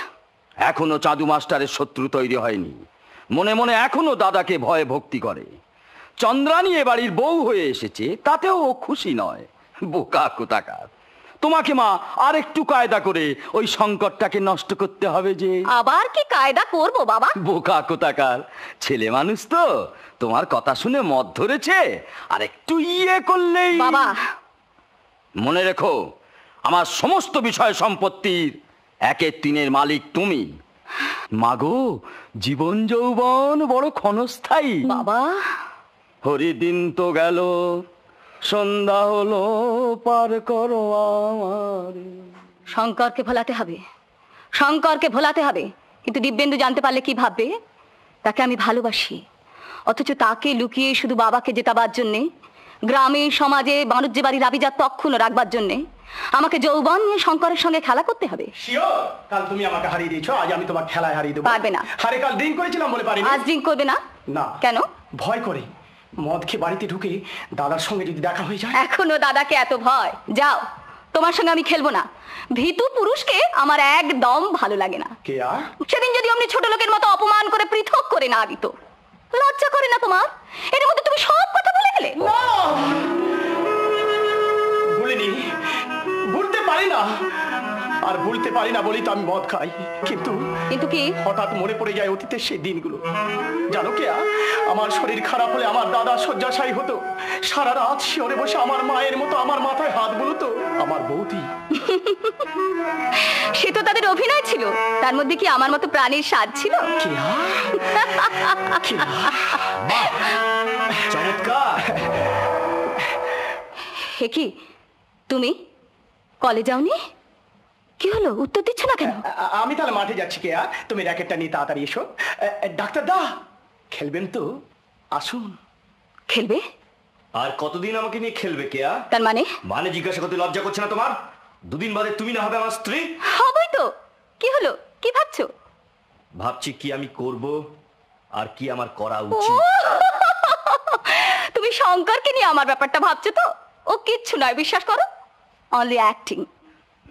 এখনও চাঁদু মাস্টারের শত্রু তৈরি হয়নি। মনে মনে এখনও দাদাকে ভয়ে ভক্তি করে। চন্দ্রানী এ বাড়ির বউ হয়ে এসেছে তাতেও খুশি নয়। বোকা কোথাকার। তোমাকে মা আর একটু কায়দা করে। ওই সংকটটাকে নষ্ট করতে হবে যে। আবার কি কায়দা করব বাবা? বোকা কোথাকার। ছেলে মানুষ তো তোমার কথা শুনে মত ধরেছে আর একটু ইয়ে করলেই বাবা। মনে রেখো আমার সমস্ত বিষয় সম্পত্তির একের তিনের মালিক তুমি। মাগো জীবন যৌবন বড় ক্ষণস্থায়ী। বাবা। হরিদিন তো গেল। সন্ধ্যা হলো পার করো আমার। শঙ্করকে ভোলাতে হবে। শঙ্করকে ভোলাতে হবে। কিন্তু দিব্যেন্দু জানতে পারলে কি ভাববে? তাকে আমি ভালোবাসি। অথচ তাকে লুকিয়ে শুধু বাবাকে জেতাবার জন্যে গ্রামে সমাজে বাণিজ্য বাড়ির আবিজাত অক্ষুণ্ণ রাখবার জন্যে আমাকে যৌবন নিয়ে শঙ্করের সঙ্গে খেলা করতে হবে। কাল তুমি আমাকে হারিয়ে দিয়েছ আজ আমি তোমার খেলায় হারিয়ে দেবো। পারবে না। হারে কাল ড্রিঙ্ক করেছিলাম বলে পারিনি। আজ ড্রিঙ্ক করবে না? না। কেন? ভয় করে। মদ খেয়ে বাড়িতে ঢুকে দাদার সঙ্গে যদি দেখা হয়ে যায়? এখনও দাদাকে এত ভয়? যাও তোমার সঙ্গে আমি খেলব না। ভীতু পুরুষকে আমার একদম ভালো লাগে না। কে আর? সেদিন যদি অমনি ছোট লোকের মতো অপমান করে পৃথক করে না দিত। লজ্জা করে না তোমার? এর মধ্যে তুমি সব কথা বলে গেলে? ভুলিনি। বলতে পারি না। আর ভুলতে পারি না বলি তো আমি মদ খাই। কিন্তু কিন্তু কি? হঠাৎ মনে পড়ে যায় অতীতের সেই দিনগুলো। জানো কে আমার শরীর খারাপ হলে আমার দাদা শয্যাশায়ী হতো। সারা রাত শিওরে বসে আমার মায়ের মতো আমার মাথায় হাত বুলোতো। আমার বৌদি। সে তো তাদের অভিনয় ছিল। তার মধ্যে কি আমার মতো প্রাণীর স্বাদ ছিল? চমৎকার! হে কি? তুমি কলে যাওনি? কি হলো? উত্তর দিচ্ছ না কেন? আমি তাহলে মাঠে যাচ্ছি কে তুমি র্যাকেটটা নিয়ে তাড়াতাড়ি এসো। ডাক্তার দা খেলবেন তো? আসুন। খেলবে? আর কতদিন আমাকে নিয়ে খেলবে কেয়া? তার মানে? মানে জিজ্ঞাসা করতে লজ্জা করছে না তোমার? দুদিন বাদে তুমি না হবে আমার স্ত্রী? হবই তো। কি হলো? কি ভাবছ? ভাবছি কি আমি করব আর কি আমার করা উচিত। তুমি শঙ্করকে নিয়ে আমার ব্যাপারটা ভাবছ তো? ও কিচ্ছু নয় বিশ্বাস করো। অনলি অ্যাক্টিং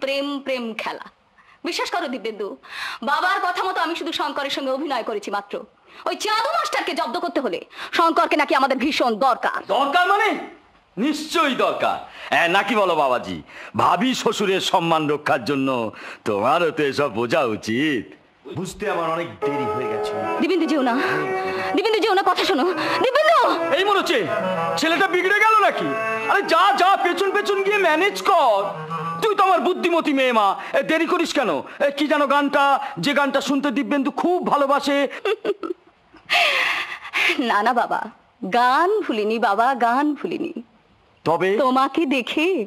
প্রেম প্রেম খেলা। বিশ্বাস করো দিব্যেন্দু বাবার কথা মতো আমি শুধু শঙ্করের সঙ্গে অভিনয় করেছি মাত্র। ওই চাঁদু মাস্টারকে জব্দ করতে হলে শঙ্করকে নাকি আমাদের ভীষণ দরকার। দরকার মানে? নিশ্চয়ই দরকার। হ্যাঁ নাকি বলো বাবাজি ভাবি শ্বশুরের সম্মান রক্ষার জন্য তোমারও তো এসব বোঝা উচিত। বুঝতে আমার অনেক দেরি হয়ে গেছে। দিবেন্দু যেও না। দিবেন্দু যেও না কথা শোনো। দিবেন্দু এই মনে হচ্ছে ছেলেটা বিগড়ে গেল নাকি? আরে যা যা পেছন পেছন গিয়ে ম্যানেজ কর। তুই তো আমার বুদ্ধিমতী মেয়ে মা। দেরি করিস কেন? কি জানো গানটা? যে গানটা শুনতে দিব্যেন্দু খুব ভালোবাসে। না না বাবা। গান ভুলিনি বাবা গান ভুলিনি। তবে? তোমাকে দেখে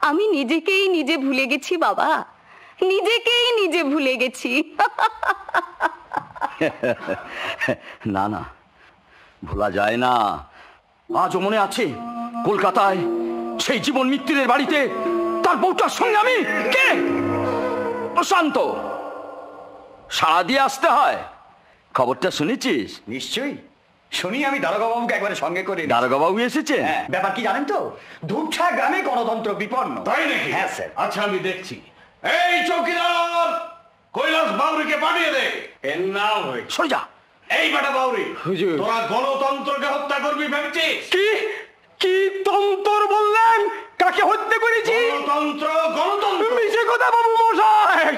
আমি নিজেকেই নিজে ভুলে গেছি বাবা। নিজেকেই নিজে ভুলে গেছি। না না। ভোলা যায় না। আজও মনে আছে কলকাতায় সেই জীবন মিত্রের বাড়িতে তার বউটার সঙ্গে আমি? কে? প্রশান্ত সাড়া দিয়ে আসতে হয়। খবরটা শুনেছিস? নিশ্চয়ই। শুনি আমি দারোগা বাবুকে একবারে সঙ্গে করে নিই। দারোগা বাবু এসেছেন হ্যাঁ, ব্যাপার কি জানেন তো? ধূপছা গ্রামে গণতন্ত্র বিপন্ন। তাই নাকি? হ্যাঁ স্যার। আচ্ছা আমি দেখছি। এই চৌকিদার কৈলাস বাউরিকে পাঠিয়ে দে। এর নাম হয়ে সরে যা। এই বেটা বাউরি তোরা গণতন্ত্রকে হত্যা করবি ভেবেছিস? কি? কি তন্তর বললেন? কাকে হত্যা করেছি? গণতন্ত্র গণতন্ত্র। মিশে কথা বাবু মশাই।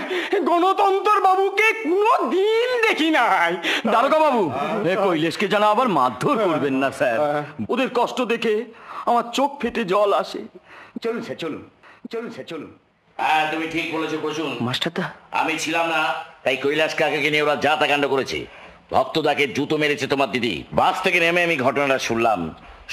গণতন্ত্র বাবুকে কোনো দিন দেখি নাই। দারোগা বাবু এ কৈলেশকে যেন আবার মারধর করবেন না স্যার। ওদের কষ্ট দেখে আমার চোখ ফেটে জল আসে। চলুন স্যার চলুন। চলুন স্যার চলুন। হ্যাঁ তুমি ঠিক বলেছ প্রসূন মাস্টারদা। আমি ছিলাম না তাই কৈলাস কাকাকে নিয়ে ওরা যাতাকাণ্ড করেছে। ভক্তদাকে জুতো মেরেছে তোমার দিদি। বাস থেকে নেমে আমি ঘটনাটা শুনলাম।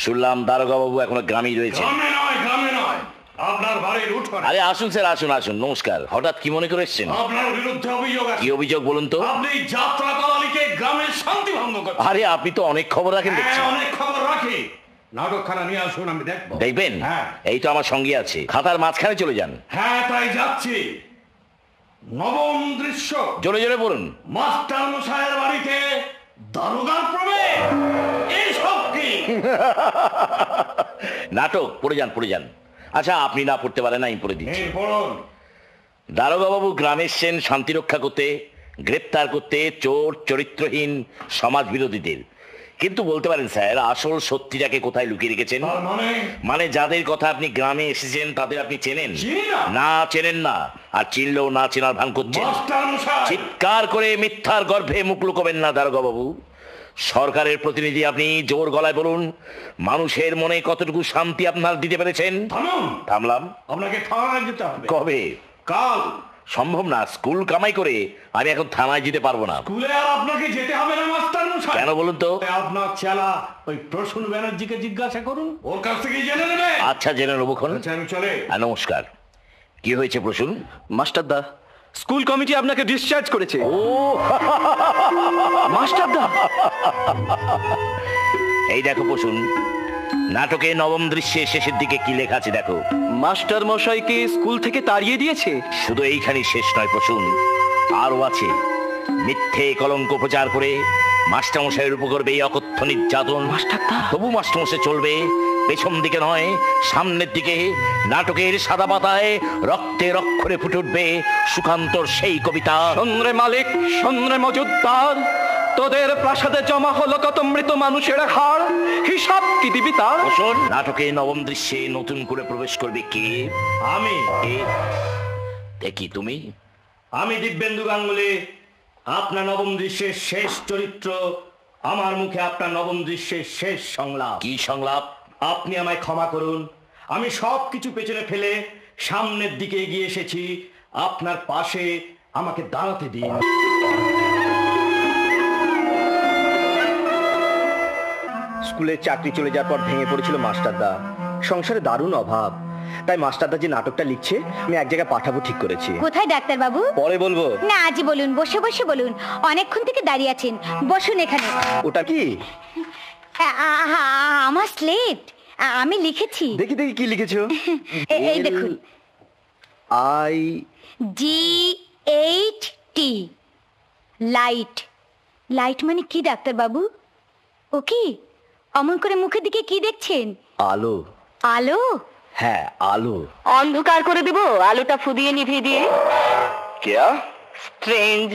শুনলাম দারোগা বাবু এখনও গ্রামেই রয়েছে গ্রামে নয় গ্রামে নয় আপনার বাড়ির উঠোনে। আরে আসুন স্যার আসুন আসুন নমস্কার। হঠাৎ কি মনে করে এসছেন? আপনার বিরুদ্ধে অভিযোগ আছে। কি অভিযোগ বলুন তো? আপনি যাত্রা কালালিকে গ্রামের শান্তি ভঙ্গ করছেন। আরে আপনি তো অনেক খবর রাখেন দেখছি। হ্যাঁ, অনেক খবর রাখি। নাটকখানা নিয়ে আসুন আমি দেখব। দেখবেন? হ্যাঁ। এই তো আমার সঙ্গে আছে। খাতার মাঝখানে চলে যান। হ্যাঁ তাই যাচ্ছি। নবম দৃশ্য। জোরে জোরে বলুন। মাস্টার মশাইয়ের বাড়িতে দারোগার প্রবেশ। এইসব কি? নাটক পড়ে যান পড়ে যান। আচ্ছা আপনি না পড়তে পারেন আমি পড়ে দিচ্ছি। দারোগাবাবু গ্রামে এসছেন শান্তি রক্ষা করতে গ্রেপ্তার করতে চোর চরিত্রহীন সমাজ বিরোধীদের। কিন্তু বলতে পারেন স্যার আসল সত্যিটাকে কোথায় লুকিয়ে রেখেছেন? মানে? মানে যাদের কথা আপনি গ্রামে এসেছেন তাদের আপনি চেনেন? না। চেনেন না। আর চিনলেও না চেনার ভান করছেন। চিৎকার করে মিথ্যার গর্ভে মুখ লুকোবেন না দারোগা বাবু সরকারের প্রতিনিধি আপনি জোর গলায় বলুন মানুষের মনে কতটুকু শান্তি আপনার দিতে পেরেছেন? থামলাম। আপনাকে থানায় যেতে হবে। কবে? কাল। সম্ভব না স্কুল কামাই করে আমি এখন থানায় যেতে পারব না। স্কুলে আর আপনাকে যেতে হবে না মাস্টার মশাই। কেন বলুন তো? আপনার চেলা ওই প্রসূন ব্যানার্জিকে জিজ্ঞাসা করুন। ওর কাছ থেকে জেনে নেবে। আচ্ছা জেনে নেব খন আচ্ছা চলে। আর নমস্কার। কি হয়েছে প্রসূন? মাস্টারদা স্কুল কমিটি আপনাকে ডিসচার্জ করেছে। মাস্টারদা এই দেখো প্রসূন নাটকে নবম দৃশ্যে শেষের দিকে কি লেখা আছে দেখো। মাস্টার মশাইকে স্কুল থেকে তাড়িয়ে দিয়েছে? শুধু এইখানেই শেষ নয় প্রসূন আরও আছে। মিথ্যে কলঙ্ক প্রচার করে মাস্টারমশাইয়ের উপর করবে এই অকথ্য নির্যাতন। মাস্টারদা তবু মাস্টারমশাই চলবে পেছন দিকে নয় সামনের দিকে। নাটকের সাদা পাতায় রক্তে রক্ষরে ফুটে উঠবে সুকান্তর সেই কবিতা। সন্দ্রে মালিক সন্দ্রে মজুদ্দার তোদের প্রাসাদে জমা হলো কত মৃত মানুষের হাড়? হিসাব কি দিবি তার? নাটকে নবম দৃশ্যে নতুন করে প্রবেশ করবে কে? আমি। দেখি তুমি। আমি দিব্যেন্দু গাঙ্গুলি আপনার নবম দৃশ্যের শেষ চরিত্র আমার মুখে আপনার নবম দৃশ্যের শেষ সংলাপ। কি সংলাপ? আপনি আমায় ক্ষমা করুন। আমি সব কিছু পেছনে ফেলে সামনের দিকে এগিয়ে এসেছি। আপনার পাশে আমাকে দাঁড়াতে দিন। স্কুলে চাকরি চলে যাওয়ার পর ভেঙে পড়েছিল মাস্টারদা সংসারে দারুণ অভাব। তাই মাস্টারদা যে নাটকটা লিখছে আমি এক জায়গায় পাঠাবো ঠিক করেছি। কোথায় ডাক্তার বাবু পরে বলব। না আজই বলুন বসে বসে বলুন। অনেকক্ষণ থেকে দাঁড়িয়ে আছেন। বসুন এখানে। ওটা কি? আমার স্লেট আমি লিখেছি। দেখি দেখি কি লিখেছো। এ- এই দেখুন। I G eight T light light মানে কি ডাক্তার বাবু ও কি? অমন করে মুখের দিকে কি দেখছেন? আলো। আলো? হ্যাঁ আলো। অন্ধকার করে দেব আলোটা ফুদিয়ে নিভিয়ে দিয়ে। কেয়া? স্ট্রেঞ্জ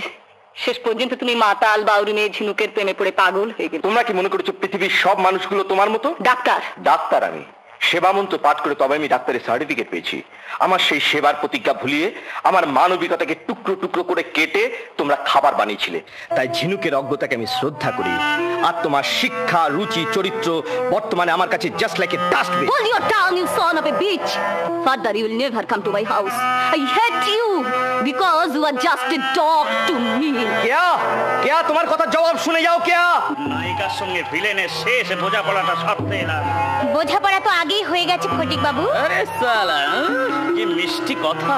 শেষ পর্যন্ত তুমি মাতাল বাউরি মেয়ে ঝিনুকের প্রেমে পড়ে পাগল হয়ে গেলে। তোমরা কি মনে করেছ পৃথিবীর সব মানুষগুলো তোমার মতো? ডাক্তার। ডাক্তার আমি। সেবামন্ত্র পাঠ করে তবে আমি ডাক্তারের সার্টিফিকেট পেয়েছি। আমার সেই সেবার প্রতিজ্ঞা ভুলিয়ে আমার মানবিকতাকে টুকরো টুকরো করে কেটে তোমরা খাবার বানিয়েছিলে। তাই ঝিনুকের অজ্ঞতাকে আমি শ্রদ্ধা করি। আর তোমার শিক্ষা রুচি চরিত্র বর্তমানে আমার কাছে just like a dustbin Hold your tongue, you son of a bitch! Further, you will never come to my house. I hate you! Because you are just a dog to me. কেয়া? কেয়া তোমার কথা জবাব শুনে যাও কেয়া। নায়িকার সঙ্গে ভিলেনের শেষ বোঝাপড়াটা সারতে এলাম। বোঝাপড়া তো আগেই হয়ে গেছে ফটিক বাবু আরে সালা কি মিষ্টি কথা।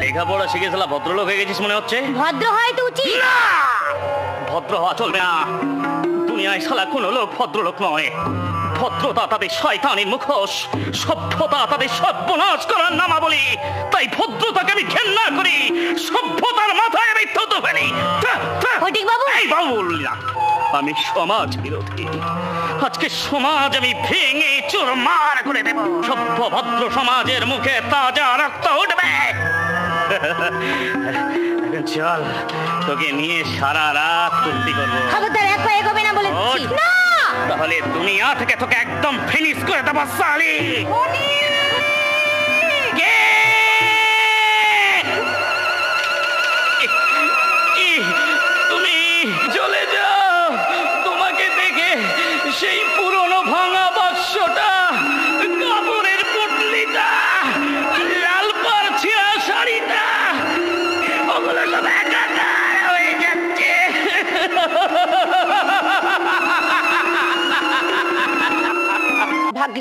লেখাপড়া শিখে সালা ভদ্রলোক হয়ে গেছিস মনে হচ্ছে? ভদ্র হয় তো উচিত। ভদ্র হওয়া চলবে না। দুনিয়ায় সালা কোনো লোক ভদ্রলোক নয়। ভদ্রতা তাদের শয়তানের মুখোশ। সভ্যতা তাদের সর্বনাশ করার নামাবলী। তাই ভদ্রতাকে আমি ঘেন্না করি। সভ্যতার মাথায় আমি থুতু ফেলি। আমি সমাজ বিরোধী। আজকে সমাজ আমি ভেঙে চুরমার করে দেব। সভ্য ভদ্র সমাজের মুখে তাজা রক্ত উঠবে। চল তোকে নিয়ে সারা রাত কুস্তি করব। খবরদার এক পায়ে এগোবে না বলে না! তাহলে দুনিয়া থেকে তোকে একদম ফিনিশ করে দেবো সালি।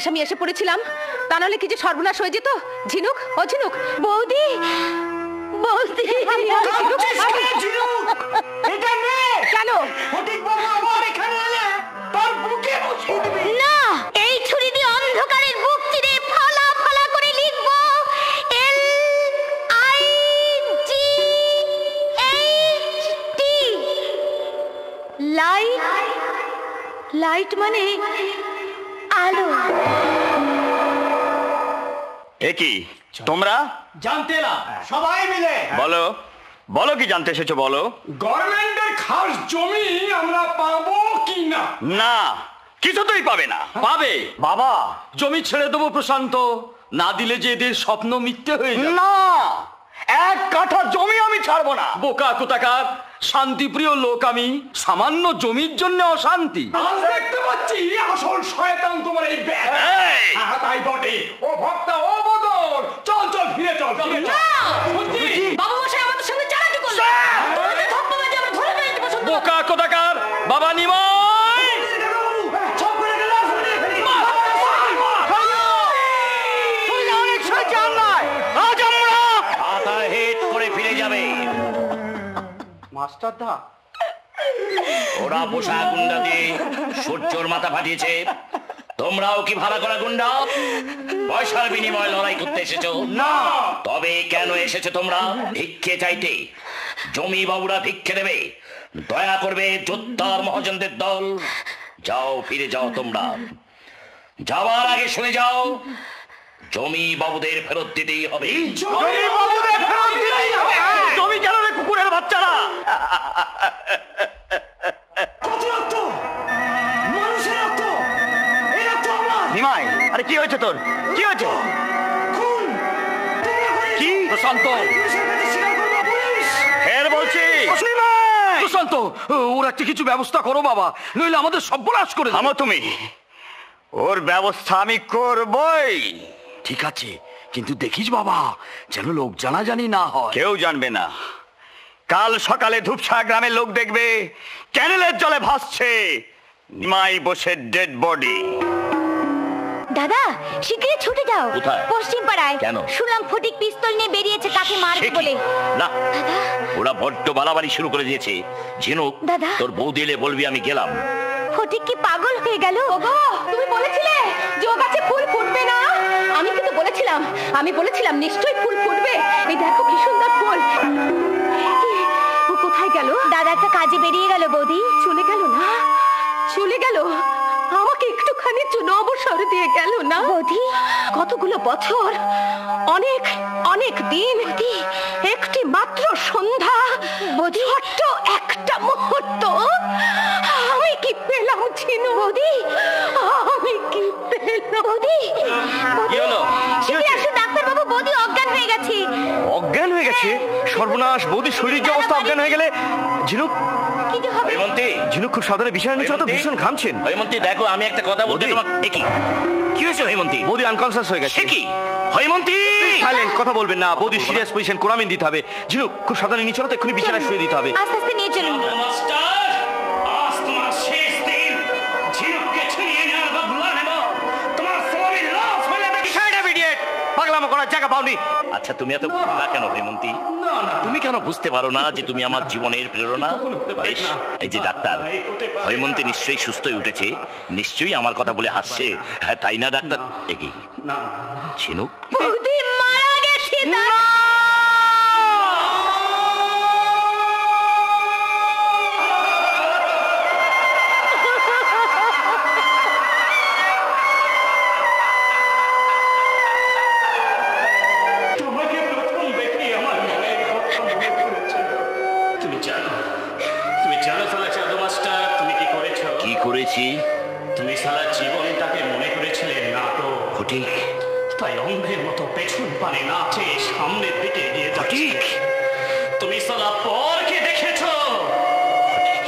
ভাগ্যিস আমি এসে পড়েছিলাম। তা নাহলে কি যে সর্বনাশ হয়ে যেত? ঝিনুক? ও ঝিনুক? বৌদি? বৌদি? কেন? না এই ছুরি দিয়ে অন্ধকারের বুক চিরে ফালা ফালা করে লিখব। L I G H T. Light? Light মানে? কি? তোমরা? জানতে না সবাই মিলে। বলো। বলো কি জানতে এসেছ বলো। গভর্নমেন্টের খাস জমি আমরা পাবো কি না না কিছুতেই পাবে না। পাবে? বাবা। জমি ছেড়ে দেবো প্রশান্ত। না দিলে যে এদের স্বপ্ন মিথ্যে হয়ে না এক কাঠা জমি আমি ছাড়বো না। বোকা কোথাকার? শান্তিপ্রিয় লোক আমি সামান্য জমির জন্য অশান্তি। দেখতে পাচ্ছি আসল শয়তান তোমার এই এই! হ্যাঁ, তাই বটে। ও ভক্তা ও বদর! চল চল ফিরে চল সত্যি? মশাই আমাদের সঙ্গে চালাকি করল। বোকা কোথাকার? বাবা নিময় মাস্টার দা? ওরা পোষা গুন্ডা দিয়ে সূর্যর মাথা ফাটিয়েছে। তোমরাও কি ভাড়া করা গুন্ডা? পয়সার বিনিময়ে লড়াই করতে এসেছ? না। তবে কেন এসেছ তোমরা? ভিক্ষে চাইতে। জমি বাবুরা ভিক্ষে দেবে। দয়া করবে যোদ্ধার মহাজনদের দল। যাও ফিরে যাও তোমরা। যাওয়ার আগে শুনে যাও। জমি বাবুদের ফেরত দিতেই হবে জমি বাবুদের ফেরত দিলেই হবে। জমি কেন রে কুকুরের বাচ্চারা কত রক্ত? মানুষের রক্ত? এই রক্ত আমার? নিমাই আরে কি হয়েছে তোর কি হয়েছে? কি প্রশান্ত! ফের বলছি প্রশান্ত ওর একটা কিছু ব্যবস্থা করো বাবা নইলে আমাদের সর্বনাশ করে। থামো তুমি ওর ব্যবস্থা আমি করবই ঠিক আছে কিন্তু দেখিস বাবা যেন লোক জানাজানি না হয়। কেউ জানবে না। কাল সকালে ধূপসা গ্রামের লোক দেখবে ক্যানেলের জলে ভাসছে নিমাই বসে ডেড বডি। দাদা শিগগিরই ছুটে যাও। কোথায়? পশ্চিম পাড়ায়। কেন? শুনলাম ফটিক পিস্তল নিয়ে বেরিয়েছে কাকে মারবে বলে। না ওরা বড্ড বাড়াবাড়ি শুরু করে দিয়েছে। ঝিনুক দাদা। তোর বৌদি দিলে বলবি আমি গেলাম। ফটিক কি পাগল হয়ে গেল? ওগো তুমি বলেছিলে যে ও গাছে ফুল ফুটবে না? বলেছিলাম আমি বলেছিলাম নিশ্চয়ই ফুল ফুটবে। এই দেখো কি সুন্দর ফুল। ও কোথায় গেল? দাদা একটা কাজে বেরিয়ে গেল বৌদি। চলে গেল না? চলে গেল? আমাকে একটুখানি জন্য অবসর দিয়ে গেল না? বৌদি। কতগুলো বছর? অনেক অনেক দিন। একটি মাত্র সন্ধ্যা। ছোট্ট একটা মুহূর্ত। পেলাম ছিনু বৌদি। আমি কি পেলাম? বৌদি কি হলো? শিগগিরই আসুন ডাক্তার বাবু বৌদি অজ্ঞান হয়ে গেছে। অজ্ঞান হয়ে গেছে? সর্বনাশ বৌদির শরীর যে অবস্থা অজ্ঞান হয়ে গেলে ঝিনুক? কি যে হবে? হৈমন্তী ঝিনুক খুব সাবধানে বিছানা নিচ্ছে তো ভীষণ ঘামছেন। হৈমন্তী দেখো আমি একটা কথা বলতে কি? হয়েছে হৈমন্তী বৌদি আনকনসিয়াস হয়ে গেছে। কি? হৈমন্তী সাইলেন্ট কথা বলবেন না। বৌদি সিরিয়াস পজিশন কোরামিন দিতে হবে। ঝিনুক খুব সাবধানে নিচে তো এক্ষুনি বিছানায় শুয়ে দিতে হবে। আস্তে আস্তে নিয়ে চলুন। পাওনি। আচ্ছা তুমি এত ভাঙা কেন হেমন্তী? তুমি কেন বুঝতে পারো না যে তুমি আমার জীবনের প্রেরণা? বেশ, এই যে ডাক্তার হেমন্তী নিশ্চয়ই সুস্থই উঠেছে নিশ্চয়ই আমার কথা বলে হাসছে। হ্যাঁ তাই না ডাক্তার? এগিয়ে ছিনুক? মারা গেছি তুমি জানো সালা চাঁদু মাস্টার তুমি কি করেছ? কি করেছি? তুমি সারা জীবনটাকে মনে করেছিলে নাটক। ফটিক। তাই অন্ধের মতো পেছন পানে নাচে সামনের দিকে এগিয়ে যাচ্ছি। তুমি সালা পরকে দেখেছ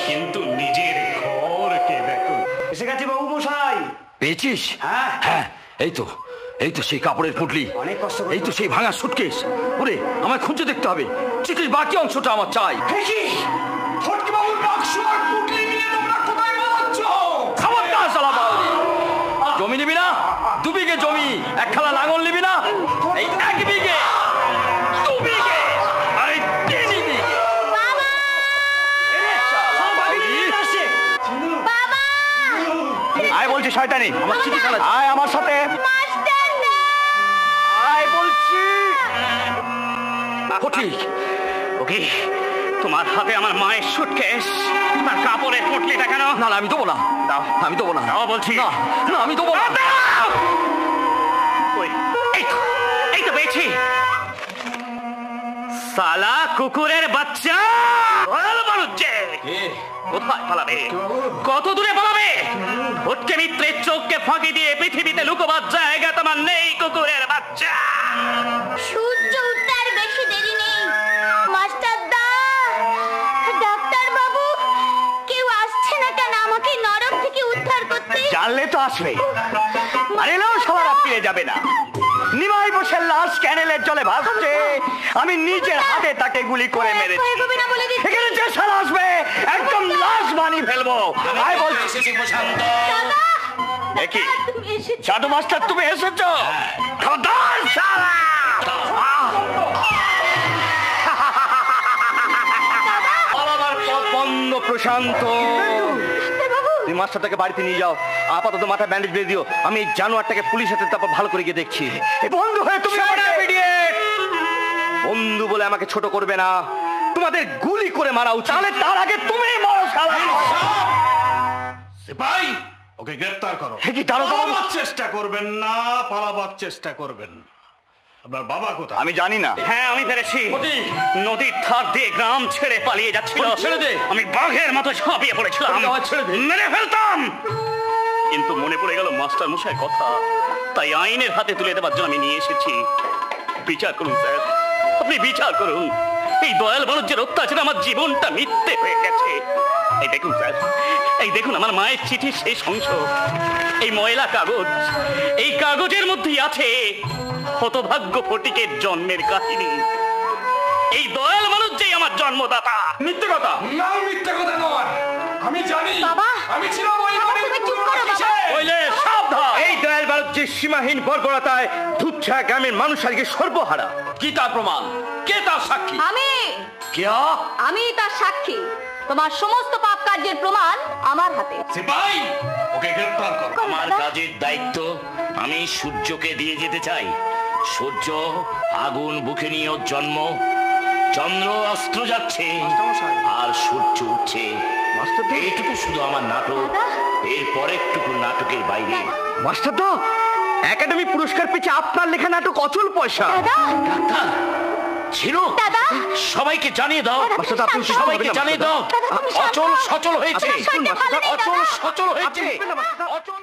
কিন্তু নিজের ঘরকে দেখো। এসে গেছে বাবু মশাই পেয়েছিস হ্যাঁ। হ্যাঁ এই তো এই তো সেই কাপড়ের পুটলি। অনেক কষ্ট এই তো সেই ভাঙা সুটকেস ওরে আমায় খুঁজে দেখতে হবে। চিঠির বাকি অংশটা আমার চাই। জমি নিবি না? দু বিঘে জমি এক খেলা লাঙল নিবি না? এই এক বিঘে দু বিঘে আরে তিন। আয় বলছি শয়তানি। আমার চিঠি আয় আমার সাথে। আয় বলছি। ফটিক ওকে তোমার হাতে আমার মায়ের সুটকেস তার কাপড়ের পটলিটা কেন? না না আমি দেবো না। দাও। আমি দেবো না। দাও বলছি। না না আমি দেবো না। এই তো, পেয়েছি। সালা কুকুরের বাচ্চা। কোথায় পালাবে? কত দূরে পালাবে? ভটকে মিত্রের চোখকে ফাঁকি দিয়ে পৃথিবীতে লুকোবার জায়গা তোমার নেই কুকুরের বাচ্চা। সূর্য জানলে তো আসবে। আর এলেও সবার ফিরে যাবে না। নিমাই বসে লাশ ক্যানেলের জলে ভাসছে। আমি নিজের হাতে তাকে গুলি করে মেরেছি। এখানে যে সাল আসবে একদম লাশ বানিয়ে ফেলব। আয় বলছি কি? তুমি এসেছ। মাস্টার তুমি এসেছ? পথ বন্ধ প্রশান্ত। তুমি মাস্টারটাকে বাড়িতে নিয়ে যাও। আপাতত মাথায় ব্যান্ডেজ বেঁধে দিও। আমি এই জানোয়ারটাকে পুলিশ হাতে তারপর ভালো করে গিয়ে দেখছি। বন্ধু হয়ে তুমি বন্ধু বলে আমাকে ছোট করবে না। তোমাদের গুলি করে মারা উচিত। তাহলে তার আগে তুমি মরো শালা। সিপাই ওকে গ্রেফতার করো? চেষ্টা করবেন না পালাবার চেষ্টা করবেন আপনার বাবা কোথায়? আমি জানি না। হ্যাঁ আমি পেরেছি। নদীর ধার দিয়ে গ্রাম ছেড়ে পালিয়ে যাচ্ছিল। ছেড়ে দে। আমি বাঘের মতো ঝাঁপিয়ে পড়েছিলাম। ছেড়ে দে। মেরে ফেলতাম। কিন্তু মনে পড়ে গেল মাস্টার মশাই কথা। তাই আইনের হাতে তুলে দেওয়ার জন্য আমি নিয়ে এসেছি। বিচার করুন স্যার। আপনি বিচার করুন। এই দয়াল বাণিজ্যের অত্যাচারে আমার জীবনটা মিথ্যে হয়ে গেছে। এই দেখুন স্যার। এই দেখুন আমার মায়ের চিঠির শেষ অংশ। এই ময়লা কাগজ এই কাগজের মধ্যেই আছে। হতভাগ্য ফটিকের জন্মের কাহিনী। এই দয়াল মানুষ যে আমার জন্মদাতা। মিথ্যে কথা। না মিথ্যে কথা নয়। আমি জানি। বাবা আমি ছিলাম ওই সাবধান। এই দয়াল সীমাহীন বর্বরতায় গ্রামের মানুষ আজকে সর্বহারা। কি তার প্রমাণ? কে তার সাক্ষী? আমি। কেয়া আমি তার সাক্ষী। তোমার সমস্ত পাপ কার্যের প্রমাণ আমার হাতে। সিপাই ওকে গ্রেফতার করো। আমার কাজের দায়িত্ব আমি সূর্যকে দিয়ে যেতে চাই। সূর্য আগুন বুকে নিয়ে ওর জন্ম। চন্দ্র অস্ত্র যাচ্ছে আর সূর্য উঠছে। এইটুকু শুধু আমার নাটক। এর পরেরটুকু নাটকের বাইরে। মাস্টার তো একাডেমি পুরস্কার পেয়েছে আপনার লেখা নাটক অচল পয়সা। ডাক্তার ছিল। সবাইকে জানিয়ে দাও। সবাইকে জানিয়ে দাও। অচল সচল হয়েছে। অচল সচল হয়েছে। অচল